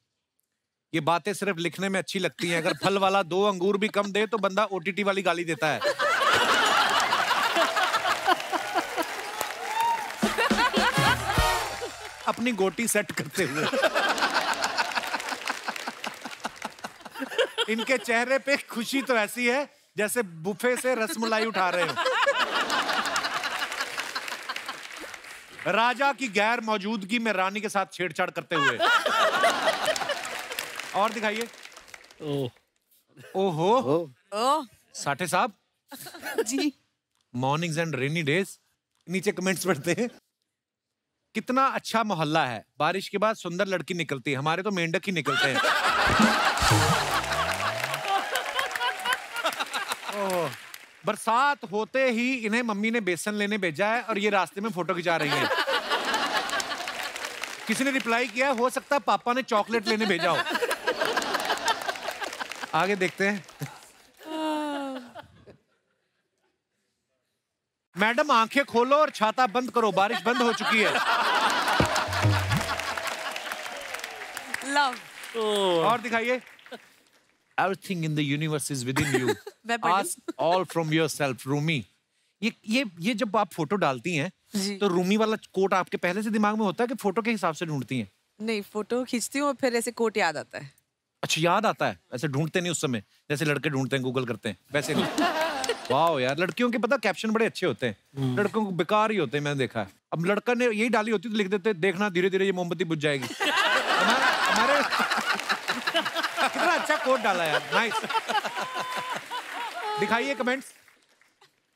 ये बातें सिर्फ़ लिखने में अच्छी लगती हैं अगर फल वाला दो अंगूर भी कम दे तो बंदा ओटीटी वाली गाली देता है। अपनी गोटी सेट करते हुए। इनके चेहरे पे खुशी तो ऐसी है जैसे बुफे से रसमलाई उठा रहे हो। राजा की गैर मौजूदगी में रानी के साथ छेड़छाड़ करते हुए। और दिखाइए। ओहो। ओह। साठे साहब। जी। मॉर्निंग्स एंड रेनी डेज़ नीचे कमेंट्स पढ़ते हैं। कितना अच्छा मोहल्ला है। बारिश के बाद सुंदर लड़की निकलती है। हमारे तो मेंढक ही निकलते हैं। बरसात होते ही इन्हें मम्मी ने बेसन लेने भेजा है और ये रास्ते में फ़ोटो खिंचा रही है। किसी ने रिप्लाई किया है, सकता है पापा ने चॉकलेट लेने भेजा हो। आगे देखते हैं। मैडम आँखें खोलो और छाता बंद करो। बारिश बंद हो चुकी है। लव और दिखाइए। Everything in the universe is within you all from yourself Rumi ये ये ये जब आप फ़ोटो डालती हैं तो रूमी वाला कोट आपके पहले से दिमाग में होता है कि फ़ोटो के हिसाब से ढूंढती हैं? नहीं फ़ोटो खींचती हूँ और फिर ऐसे कोट याद आता है। अच्छा याद आता है। ऐसे ढूंढते नहीं उस समय। जैसे लड़के ढूंढते हैं गूगल करते हैं वैसे नहीं। वाह यार लड़कियों के पता कैप्शन बड़े अच्छे होते हैं। लड़कों को बेकार ही होते हैं मैंने देखा है। अब लड़का ने यही डाली होती तो लिख देते देखना धीरे धीरे ये मोमबत्ती बुझ जाएगी। हमारे कितना अच्छा कोड डाला यार नाइस दिखाइए कमेंट्स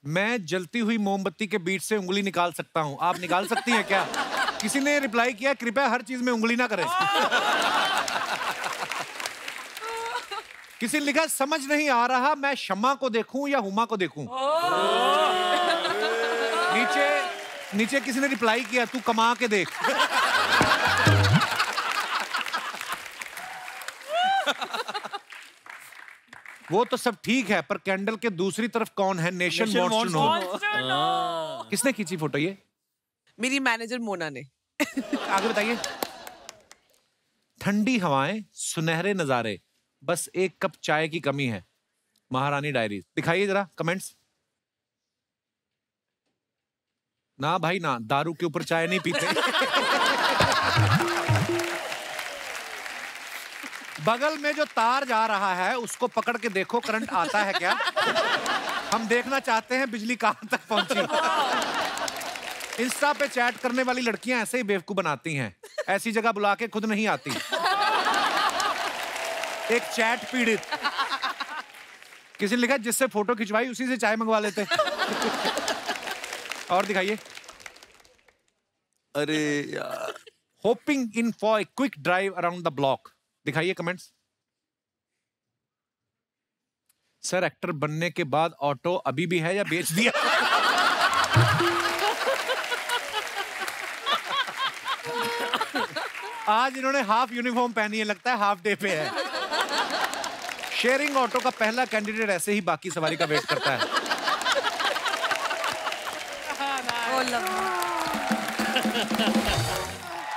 मैं जलती हुई मोमबत्ती के बीच से उंगली निकाल सकता हूँ। आप निकाल सकती हैं क्या? किसी ने रिप्लाई किया कृपया हर चीज़ में उंगली ना करें। किसी ने लिखा समझ नहीं आ रहा मैं शम्मा को देखूँ या हुमा को देखूँ? नीचे नीचे किसी ने रिप्लाई किया तू कमा के देख. वो तो सब ठीक है पर कैंडल के दूसरी तरफ़ कौन है? नेशन नो किसने खींची फ़ोटो ये? मेरी मैनेजर मोना ने। आगे बताइए। ठंडी हवाएँ सुनहरे नजारे। बस एक कप चाय की कमी है। महारानी डायरी। दिखाइए जरा कमेंट्स ना भाई, ना, दारू के ऊपर चाय नहीं पीते। बगल में जो तार जा रहा है, उसको पकड़ के देखो करंट आता है क्या? हम देखना चाहते हैं बिजली कहाँ तक पहुँची। इंस्टा पे चैट करने वाली लड़कियाँ ऐसे ही बेवकूफ़ बनाती हैं। ऐसी जगह बुला के खुद नहीं आती। एक चैट पीड़ित। किसी ने लिखा जिससे फ़ोटो खिंचवाई उसी से चाय मंगवा लेते। और दिखाइए। अरे यार। Hopping in for a quick drive around the block दिखाइए कमेंट्स सर एक्टर बनने के बाद ऑटो अभी भी है या बेच दिया? आज इन्होंने हाफ़ यूनिफॉर्म पहनी है लगता है हाफ़ डे पे है। शेयरिंग ऑटो का पहला कैंडिडेट ऐसे ही बाकी सवारी का वेट करता है।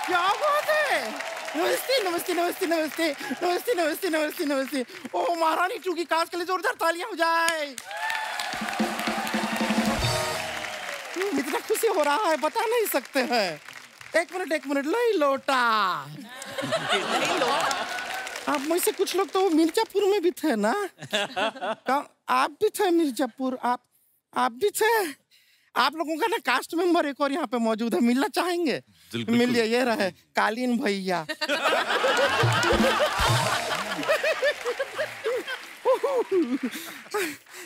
क्या बात है? नमस्ते नमस्ते नमस्ते नमस्ते नमस्ते नमस्ते नमस्ते नमस्ते। ओ महारानी के लिए जोरदार तालियाँ हो जाए इतना खुशी हो रहा है बता नहीं सकते हैं। एक मिनट एक मिनट लई लोटा। आप में से कुछ लोग तो वो मिर्जापुर में भी थे ना? आप भी थे मिर्जापुर आप आप भी थे? आप लोगों का ना कास्ट मेंबर एक और यहाँ पे मौजूद है मिलना चाहेंगे। मिलिए ये रहे कालीन भैया।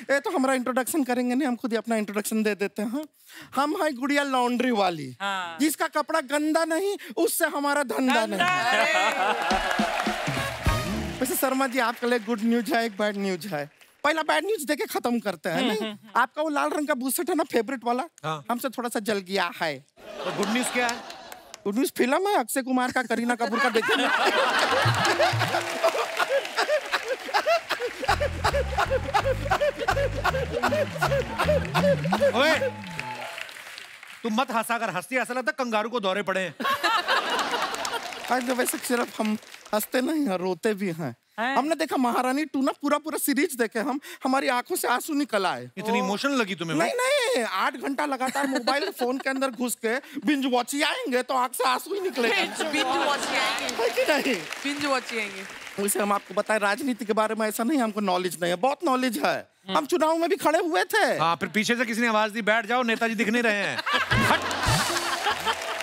ये तो हमारा इंट्रोडक्शन करेंगे नहीं हम खुद ही अपना इंट्रोडक्शन दे देते हैं हम है गुड़िया लॉन्ड्री वाली हाँ। जिसका कपड़ा गंदा नहीं उससे हमारा धंधा नहीं। वैसे शर्मा जी आपके लिए गुड न्यूज़ है एक बैड न्यूज़ है। पहला बैड न्यूज़ देके खत्म करते हैं नहीं? आपका वो लाल रंग का बूसेट है ना फेवरेट वाला? हाँ। हमसे थोड़ा सा जल गया है। तो गुड न्यूज़ क्या है? गुड न्यूज़ फ़िल्म है अक्षय कुमार का करीना कपूर का देखेंगे ओए तुम मत हंसा कर हंसती ऐसा लगता कंगारू को दौरे पड़े हैं। वैसे सिर्फ़ हम हँसते नहीं हैं रोते भी हैं। हमने देखा महारानी टू ना पूरा पूरा सीरीज़ देखे हम हमारी आँखों से आँसू निकल आए। इतनी इमोशनल लगी तुम्हें नहीं नहीं आठ घंटा लगातार मोबाइल फ़ोन के अंदर घुस के बिंज वॉच आएँगे तो आँख से आँसू ही निकलेगा बिंज वॉचिंग आएँगे। है नहीं? बिंज वॉचिंग आएँगे। वैसे हम आपको बताएँ राजनीति के बारे में ऐसा नहीं हमको नॉलेज नहीं है बहुत नॉलेज है। हम चुनाव में भी खड़े हुए थे। हाँ फिर पीछे से किसी ने आवाज़ दी बैठ जाओ नेताजी दिख नहीं रहे हैं।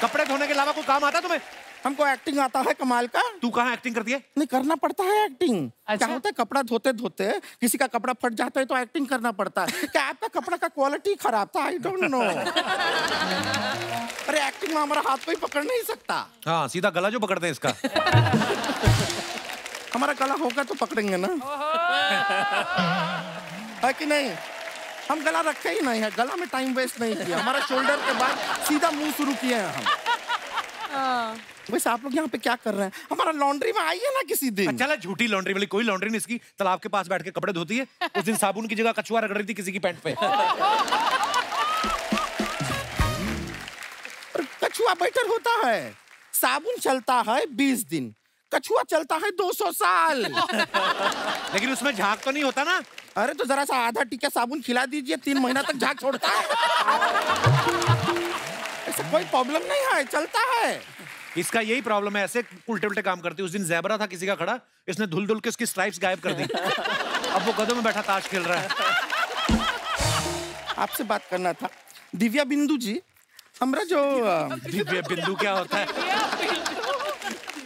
कपड़े धोने के अलावा कोई काम आता तुम्हें? हमको एक्टिंग आता है कमाल का। तू कहाँ एक्टिंग करती है? नहीं करना पड़ता है एक्टिंग अच्छा? क्या होता है कपड़ा धोते धोते किसी का कपड़ा फट जाता है तो एक्टिंग करना पड़ता है। क्या आपका कपड़ा का क्वालिटी खराब था? आई डोंट नो अरे एक्टिंग में हमारा हाथ कोई पकड़ नहीं सकता। हाँ सीधा गला जो पकड़ते हैं इसका। हमारा गला होगा तो पकड़ेंगे ना। है कि नहीं? हम गला रखे ही नहीं है। गला में टाइम वेस्ट नहीं किया। हमारा शोल्डर के बाद सीधा मुँह शुरू किए हैं हम। वैसे आप लोग यहाँ पे क्या कर रहे हैं? हमारा लॉन्ड्री में आइए ना किसी दिन? चला झूठी लॉन्ड्री वाली कोई लॉन्ड्री नहीं इसकी। तालाब के पास बैठ के कपड़े धोती है। उस दिन साबुन की जगह कछुआ रगड़ रही थी किसी की पैंट पे। कछुआ बेटर होता है। साबुन चलता है बीस दिन। कछुआ चलता है दो सौ साल। लेकिन उसमें झाग तो नहीं होता ना? अरे तो जरा सा आधा टीका साबुन खिला दीजिए तीन महीना तक झाग छोड़ता है। ऐसा कोई प्रॉब्लम नहीं है चलता है। इसका यही प्रॉब्लम है ऐसे उल्टे उल्टे काम करती है। उस दिन जैबरा था किसी का खड़ा इसने धुल धुल के उसकी स्ट्राइप्स गायब कर दी। अब वो गधों में बैठा ताश खेल रहा है। आपसे बात करना था। दिव्या बिंदु जी हमारा जो दिव्य बिंदु क्या होता है?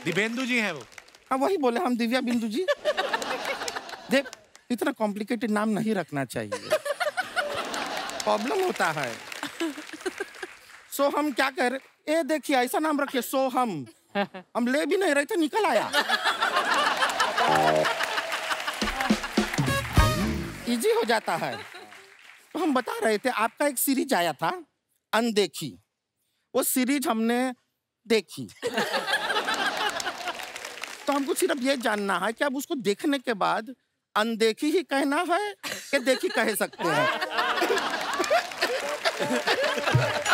दिव्येंदु जी हैं वो। हाँ वही बोले हम दिव्या बिंदु जी। देख इतना कॉम्प्लिकेटेड नाम नहीं रखना चाहिए। प्रॉब्लम होता है। सो हम क्या कह रहे ए देखिए ऐसा नाम रखिए सो हम। हम ले भी नहीं रहे थे निकल आया। इजी हो जाता है। तो हम बता रहे थे आपका एक सीरीज़ आया था अनदेखी। वो सीरीज़ हमने देखी। तो हमको सिर्फ़ ये जानना है कि अब उसको देखने के बाद अनदेखी ही कहना है कि देखी कह सकते हैं।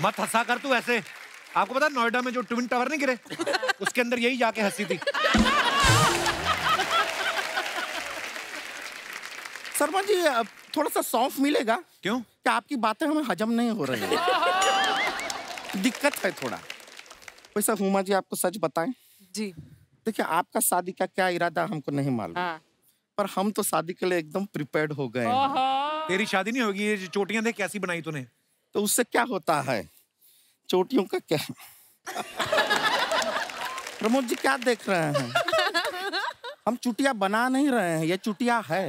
मत हंसा कर तू ऐसे। आपको पता नोएडा में जो ट्विन टावर नहीं गिरे उसके अंदर यही जाके हँसी थी। शर्मा जी अब थोड़ा सा सौंफ मिलेगा? क्यों? क्या आपकी बातें हमें हजम नहीं हो रही है? दिक्कत है थोड़ा। वैसे हुमा जी आपको सच बताएँ? जी। देखिए आपका शादी का क्या इरादा हमको नहीं मालूम। हाँ। पर हम तो शादी के लिए एकदम प्रिपेयर्ड हो गए तेरी शादी नहीं होगी ये चोटियाँ देख कैसी बनाई तूने? तो उससे क्या होता है? चोटियों का क्या? प्रमोद जी क्या देख रहे हैं? हम चुटिया बना नहीं रहे हैं, ये चुटिया है।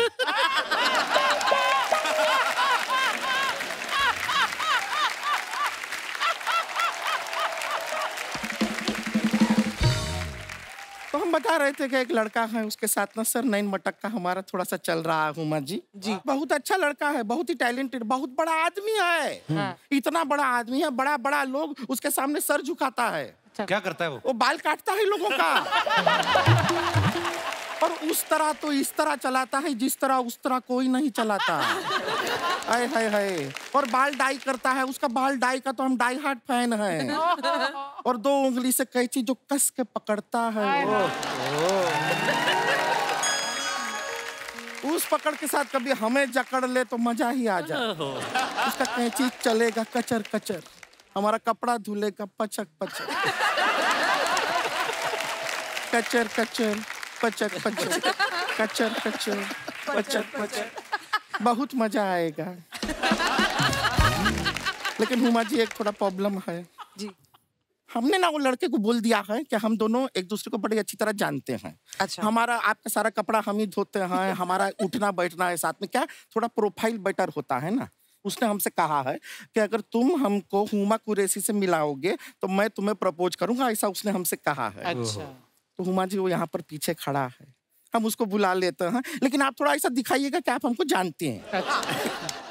बता रहे थे कि एक लड़का है उसके साथ ना सर नैन मटक का हमारा थोड़ा सा चल रहा है हुमा जी। जी। बहुत अच्छा लड़का है बहुत ही टैलेंटेड बहुत बड़ा आदमी है। हाँ। इतना बड़ा आदमी है बड़ा बड़ा लोग उसके सामने सर झुकाता है। क्या करता है वो? वो बाल काटता है लोगों का। और उस तरह तो इस तरह चलाता है जिस तरह उस तरह कोई नहीं चलाता। हाय हाय हाय। और बाल डाई करता है उसका बाल डाई का तो हम डाई हार्ट फ़ैन है। और दो उंगली से कैची जो कस के पकड़ता है। वो उस पकड़ के साथ कभी हमें जकड़ ले तो मज़ा ही आ जाए। उसका कैंची चलेगा कचर कचर। हमारा कपड़ा धुलेगा पचक पचक। कचर कचर। पचक पचक कचर कचर पचक पचक। बहुत मज़ा आएगा। लेकिन हुमा जी एक थोड़ा प्रॉब्लम है। जी। हमने ना वो लड़के को बोल दिया है कि हम दोनों एक दूसरे को बड़ी अच्छी तरह जानते हैं। अच्छा। हमारा आपका सारा कपड़ा हम ही धोते हैं हमारा उठना बैठना है साथ में। क्या थोड़ा प्रोफ़ाइल बेटर होता है ना? उसने हमसे कहा है कि अगर तुम हमको हुमा कुरैशी से मिलाओगे तो मैं तुम्हें प्रपोज करूँगा ऐसा उसने हमसे कहा है। अच्छा। तो हुमा जी वो यहाँ पर पीछे खड़ा है। हम उसको बुला लेते हैं लेकिन आप थोड़ा ऐसा दिखाइएगा कि आप हमको जानते हैं।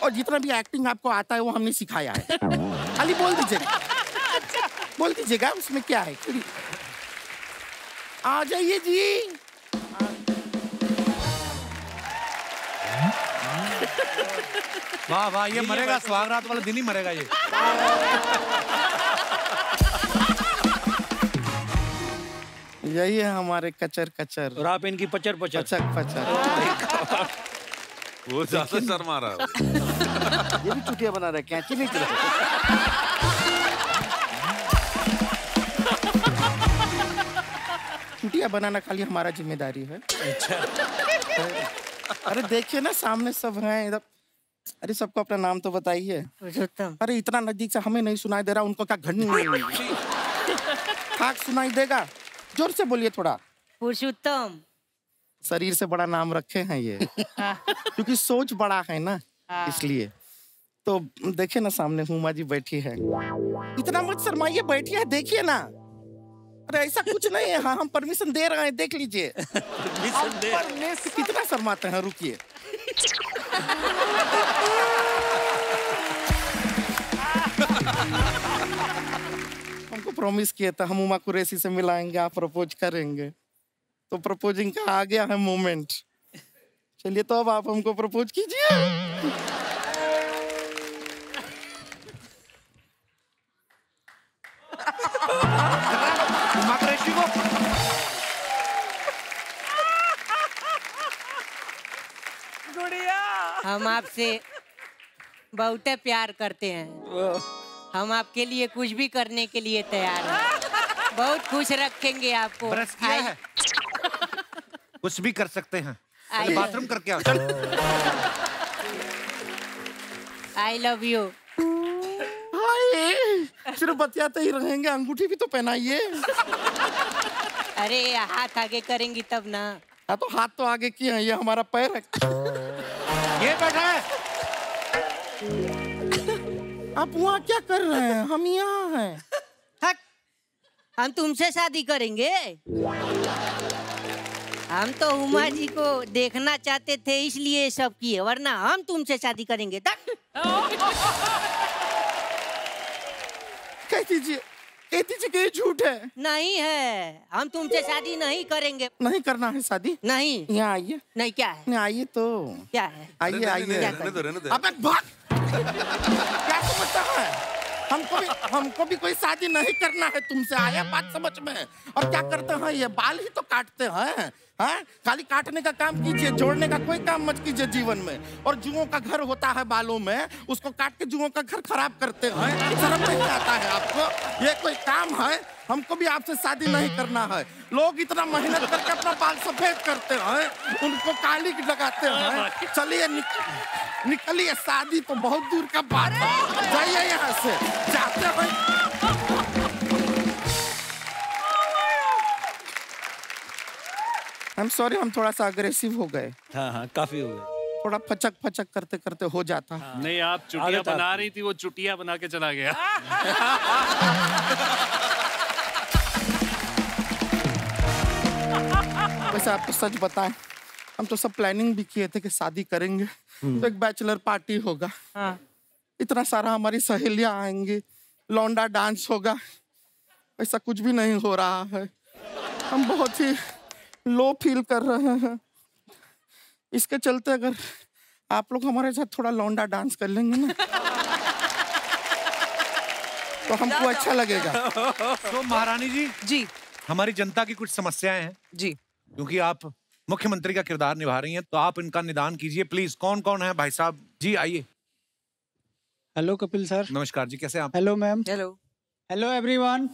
और जितना भी एक्टिंग आपको आता है वो हमने सिखाया है। खाली बोल दीजिएगा। बोल दीजिएगा उसमें क्या है? आ जाइए जी। वाह वाह ये मरेगा स्वागरात वाले दिन ही मरेगा ये। यही है हमारे कचर कचर। और आप इनकी पचर पचर। पचक पचक वो ज़्यादा शर्मा रहा है ये भी चुटिया बना रहे कैंची नहीं चला चुटिया बनाना खाली हमारा ज़िम्मेदारी है। अरे देखिए ना सामने सब हैं इधर। अरे सबको अपना नाम तो बताइए। अरे इतना नज़दीक से हमें नहीं सुनाई दे रहा उनको क्या घन खाक सुनाई देगा। ज़ोर से बोलिए थोड़ा। पुरुषोत्तम। शरीर से बड़ा नाम रखे हैं ये। क्योंकि सोच बड़ा है ना इसलिए। तो देखिए ना सामने हुमा जी बैठी है। इतना मत शर्माइए बैठी है देखिए ना। अरे ऐसा कुछ नहीं है। हाँ हम परमिशन दे रहे हैं देख लीजिए। कितना शर्माते हैं रुकिए। प्रॉमिस किया था हम उमा कुरैशी से मिलाएँगे आप प्रपोज करेंगे। तो प्रपोजिंग का आ गया है मोमेंट चलिए तो अब आप हमको प्रपोज कीजिए। हम आपसे बहुत प्यार करते हैं। हम आपके लिए कुछ भी करने के लिए तैयार हैं। बहुत खुश रखेंगे आपको। ब्रश किया है? कुछ भी कर सकते हैं। बाथरूम करके आओ चल आई लव यू सिर्फ़ बतियाते ही रहेंगे अंगूठी भी तो पहनाइए। अरे हाथ आगे करेंगी तब ना। हाँ तो हाथ तो आगे किए हैं ये हमारा पैर है। ये बैठा है। आप वहाँ क्या कर रहे हैं? हम यहाँ हैं। हम तुमसे शादी करेंगे। हम तो उमा जी को देखना चाहते थे इसलिए सब किए वरना हम तुमसे शादी करेंगे। तक कह दीजिए कह दीजिए कि झूठ है। नहीं है। हम तुमसे शादी नहीं करेंगे। नहीं करना है शादी? नहीं। यहाँ आइए। नहीं क्या है? आइए तो। क्या है? आइए आइए। क्या समझता है? हमको भी हमको भी कोई शादी नहीं करना है तुमसे, आया बात समझ में। और क्या करते हैं, ये बाल ही तो काटते हैं। हाँ? खाली काटने का काम कीजिए जोड़ने का कोई काम मत कीजिए जीवन में। और जुओं का घर होता है बालों में उसको काट के जुओं का घर खराब करते हैं। शर्म नहीं आता है आपको? ये कोई काम है? हमको भी आपसे शादी नहीं करना है। लोग इतना मेहनत करके अपना बाल सफ़ेद करते हैं उनको काली लगाते हैं। चलिए निक, निकलिए शादी तो बहुत दूर का बात है। जाइए यहाँ से। जाते हैं। आई एम सॉरी हम थोड़ा सा अग्रेसिव हो गए। हाँ हाँ काफ़ी हो गए। थोड़ा फचक फचक करते करते हो जाता। है। नहीं आप चुटिया बना। रही थी वो चुटिया बना के चला गया। वैसे आपको सच बताएँ हम तो सब प्लानिंग भी किए थे कि शादी करेंगे तो एक बैचलर पार्टी होगा। इतना सारा हमारी सहेलियाँ आएँगी लौंडा डांस होगा ऐसा कुछ भी नहीं हो रहा है। हम बहुत ही लो फील कर रहे हैं। इसके चलते अगर आप लोग हमारे साथ थोड़ा लौंडा डांस कर लेंगे ना तो हमको अच्छा लगेगा। तो महारानी जी जी। हमारी जनता की कुछ समस्याएँ हैं। जी। क्योंकि आप मुख्यमंत्री का किरदार निभा रही हैं तो आप इनका निदान कीजिए। प्लीज़ कौन कौन है भाई साहब? जी आइए। Hello Kapil sir. नमस्कार जी कैसे आप? Hello ma'am. Hello. Hello everyone.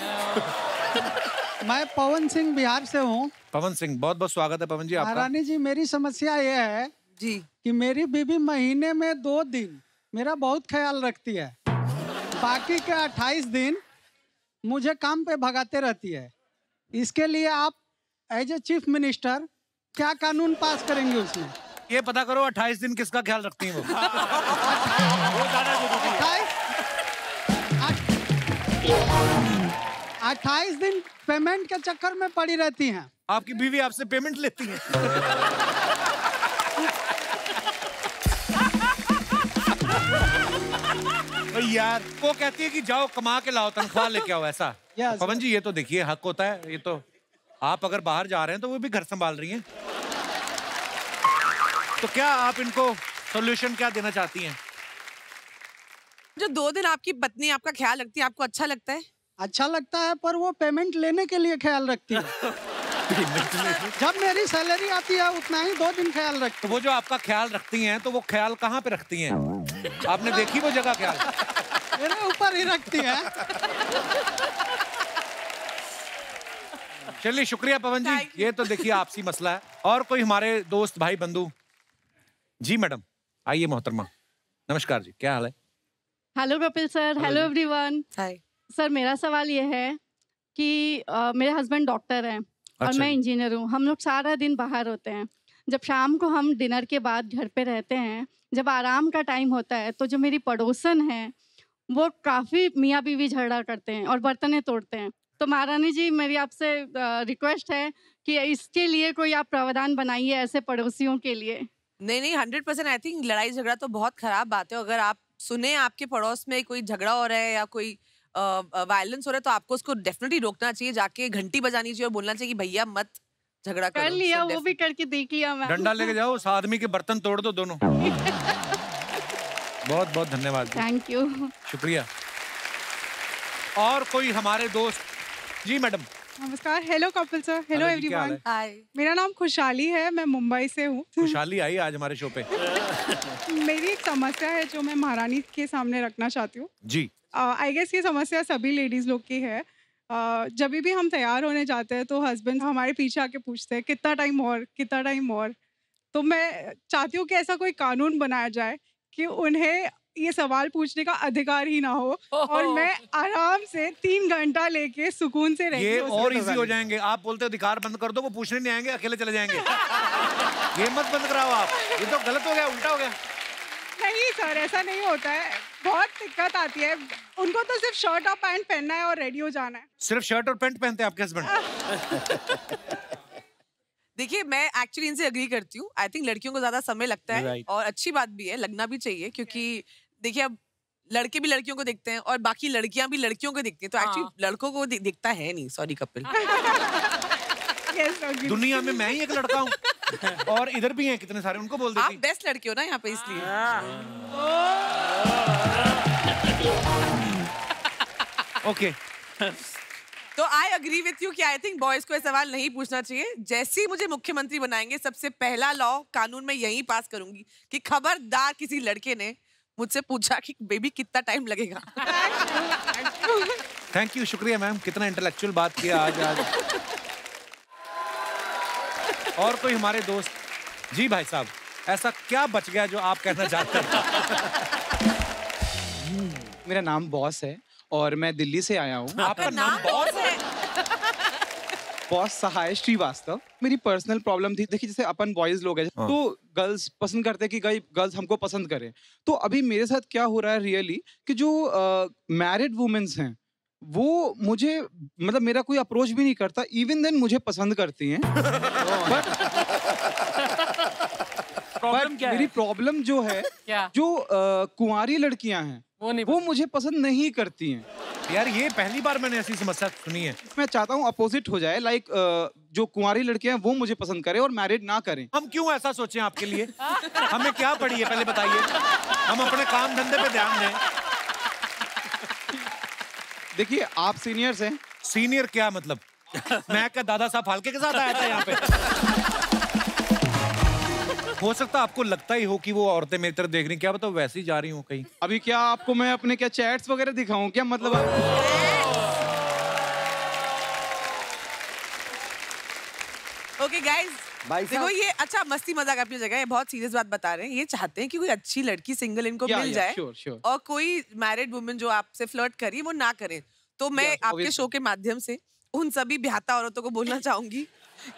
मैं पवन सिंह बिहार से हूँ। पवन सिंह बहुत बहुत स्वागत है पवन जी आपका। महारानी जी मेरी समस्या ये है जी। कि मेरी बीवी महीने में दो दिन मेरा बहुत ख्याल रखती है। बाकी के अट्ठाईस दिन मुझे काम पे भगाते रहती है। इसके लिए आप एज ए चीफ मिनिस्टर क्या कानून पास करेंगे उसमें? ये पता करो 28 दिन किसका ख्याल रखती है वो? अट्ठाईस? दिन पेमेंट के चक्कर में पड़ी रहती हैं। आपकी बीवी आपसे पेमेंट लेती है। तो यार वो कहती है कि जाओ कमा के लाओ तनख्वाह लेके आओ ऐसा। Yes, पवन जी ये तो देखिए हक होता है ये तो आप अगर बाहर जा रहे हैं तो वो भी घर संभाल रही हैं। तो क्या आप इनको सॉल्यूशन क्या देना चाहती हैं? जो दो दिन आपकी पत्नी आपका ख्याल रखती है आपको अच्छा लगता है? अच्छा लगता है पर वो पेमेंट लेने के लिए ख्याल रखती है। जब मेरी सैलरी आती है उतना ही दो दिन ख्याल रखती तो वो जो आपका ख्याल रखती हैं तो वो ख्याल कहाँ पे रखती हैं? आपने देखी वो जगह ख्याल? मेरे ऊपर ही रखती है। चलिए शुक्रिया पवन जी। ये तो देखिए आपसी मसला है। और कोई हमारे दोस्त भाई बंधु? जी मैडम आइए मोहतरमा। नमस्कार जी क्या हाल है? Hello Kapil sir hello everyone hi sir मेरा सवाल ये है कि अ, मेरे हस्बैंड डॉक्टर हैं अच्छा। और मैं इंजीनियर हूँ। हम लोग सारा दिन बाहर होते हैं। जब शाम को हम डिनर के बाद घर पे रहते हैं जब आराम का टाइम होता है तो जो मेरी पड़ोसन है वो काफ़ी मियाँ बीवी झगड़ा करते हैं और बर्तने तोड़ते हैं। तो महारानी जी मेरी आपसे रिक्वेस्ट है कि इसके लिए कोई आप प्रावधान बनाइए ऐसे पड़ोसियों के लिए। नहीं नहीं हंड्रेड परसेंट आई थिंक लड़ाई झगड़ा तो बहुत खराब बात है। अगर आप सुने आपके पड़ोस में कोई झगड़ा हो रहा है या कोई वायलेंस हो रहा है तो आपको उसको डेफिनेटली रोकना चाहिए जाके घंटी बजानी चाहिए और बोलना चाहिए कि भैया मत झगड़ा कर लिया वो भी करके देख लिया मैं डंडा लेके जाओ उस आदमी के बर्तन तोड़ दो दोनों। बहुत बहुत धन्यवाद थैंक यू शुक्रिया। और कोई हमारे दोस्त जी मैडम। नमस्कार hello Kapil sir hello everyone hi मेरा नाम खुशहाली है मैं मुंबई से हूँ। खुशहाली आई आज हमारे शो पे। मेरी एक समस्या है जो मैं महारानी के सामने रखना चाहती हूँ। जी। आई गेस ये समस्या सभी लेडीज़ लोग की है। uh, जब भी हम तैयार होने जाते हैं तो हस्बैंड हमारे पीछे आके पूछते हैं कितना टाइम और कितना टाइम और? तो मैं चाहती हूँ कि ऐसा कोई कानून बनाया जाए कि उन्हें ये सवाल पूछने का अधिकार ही ना हो। और मैं आराम से तीन घंटा लेके सुकून से रह ये और इजी हो जाएँगे। आप बोलते हो अधिकार बंद कर दो वो पूछने नहीं आएँगे अकेले चले जाएँगे। ये मत बंद कराओ आप। ये तो गलत हो गया उल्टा हो गया। नहीं सर ऐसा नहीं होता है। बहुत दिक्कत आती है। उनको तो सिर्फ़ शर्ट और पैंट पहनना है और रेडी हो जाना है। सिर्फ़ शर्ट और पैंट पहनते हैं आपके हस्बैंड देखिए मैं एक्चुअली इनसे अग्री करती हूँ। आई थिंक लड़कियों को ज़्यादा समय लगता है Right. और अच्छी बात भी है लगना भी चाहिए क्योंकि देखिए अब लड़के भी लड़कियों को देखते हैं और बाकी लड़कियाँ भी लड़कियों को देखती हैं तो एक्चुअली लड़कों को दि- दिखता है नहीं सॉरी कपिल। दुनिया में मैं ही एक लड़का हूँ। और इधर भी हैं कितने सारे उनको बोल आप देती। बेस्ट लड़के हो ना यहाँ पे इसलिए। ओके। तो आई अग्री विथ यू कि आई थिंक बॉयज़ को ये सवाल नहीं पूछना चाहिए। जैसे ही मुझे मुख्यमंत्री बनाएँगे सबसे पहला लॉ कानून में यही पास करूँगी कि खबरदार किसी लड़के ने मुझसे पूछा कि बेबी कितना टाइम लगेगा? थैंक यू शुक्रिया मैम कितना इंटेलेक्चुअल बात किया आज आज। और कोई हमारे दोस्त? जी भाई साहब ऐसा क्या बच गया जो आप कहना चाहते हैं? मेरा नाम बॉस है और मैं दिल्ली से आया हूँ। आपका नाम बॉस बॉस सहाय श्रीवास्तव। मेरी पर्सनल प्रॉब्लम थी। देखिए जैसे अपन बॉयज़ लोग हैं हाँ। तो गर्ल्स पसंद करते हैं कि गई गर्ल्स हमको पसंद करें। तो अभी मेरे साथ क्या हो रहा है रियली कि जो मैरिड uh, वुमेन्स हैं वो मुझे मतलब मेरा कोई अप्रोच भी नहीं करता। इवन देन मुझे पसंद करती हैं। प्रॉब्लम क्या मेरी प्रॉब्लम जो है क्या? जो अ, कुंवारी लड़कियाँ हैं वो नहीं वो मुझे पसंद नहीं करती हैं। यार ये पहली बार मैंने ऐसी समस्या सुनी है। मैं चाहता हूँ अपोजिट हो जाए लाइक जो कुंवारी लड़के हैं वो मुझे पसंद करें और मैरिड ना करें। हम क्यों ऐसा सोचें आपके लिए? हमें क्या पड़ी है? पहले बताइए। हम अपने काम धंधे पे ध्यान दें। देखिए आप सीनियर्स हैं। सीनियर क्या मतलब? मैं क्या दादा साहब फालके के साथ आया था यहाँ पे? हो सकता आपको लगता ही हो कि वो औरतें मेरी तरफ़ देख रही क्या बताओ वैसे ही जा रही हूँ कहीं। अभी क्या आपको मैं अपने क्या चैट्स वगैरह दिखाऊँ? क्या मतलब ओके गाइस देखो ये अच्छा मस्ती मज़ाक अपनी जगह है बहुत सीरियस बात बता रहे हैं। ये चाहते हैं कि कोई अच्छी लड़की सिंगल इनको Yeah, मिल yeah, जाए sure, sure. और कोई मैरिड वुमेन जो आपसे फ्लर्ट करी वो ना करे। तो मैं Yeah, आपके शो के माध्यम से उन सभी ब्याहता औरतों को बोलना चाहूँगी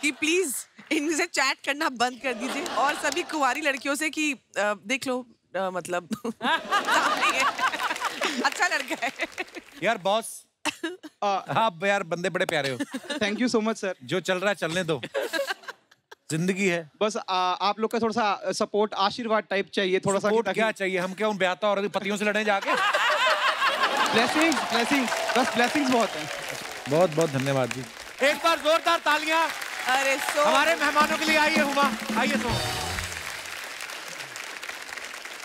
कि प्लीज़ इनसे चैट करना बंद कर दीजिए। और सभी कुंवारी लड़कियों से कि देख लो अ, मतलब अच्छा लड़का है। यार बॉस आप यार बंदे बड़े प्यारे हो। Thank you so much sir जो चल रहा है चलने दो। ज़िंदगी है। बस आ, आप लोग का थोड़ा सा सपोर्ट आशीर्वाद टाइप चाहिए थोड़ा सा क्या चाहिए? हम क्या उन ब्याहता और पतियों से लड़े जाके? ब्लेसिंग्स ब्लेसिंग्स बस ब्लेसिंग्स बहुत है। बहुत बहुत धन्यवाद जी। एक बार जोरदार तालियाँ। अरे सो हमारे मेहमानों के लिए आइए हुमा। आइए सो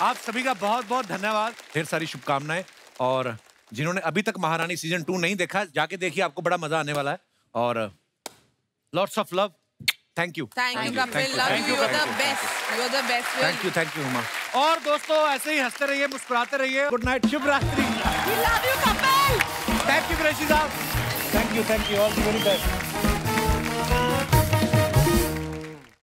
आप सभी का बहुत बहुत धन्यवाद। ढेर सारी शुभकामनाएँ। और जिन्होंने अभी तक महारानी सीज़न टू नहीं देखा जाके देखिए आपको बड़ा मज़ा आने वाला है। और lots of love thank you thank you Kapil love you you are the best you are the best thank you thank you Huma और दोस्तों ऐसे ही हँसते रहिए मुस्कुराते रहिए। गुड नाइट शुभ रात्रि love you Kapil thank you Gracy साहब thank you thank you all the very best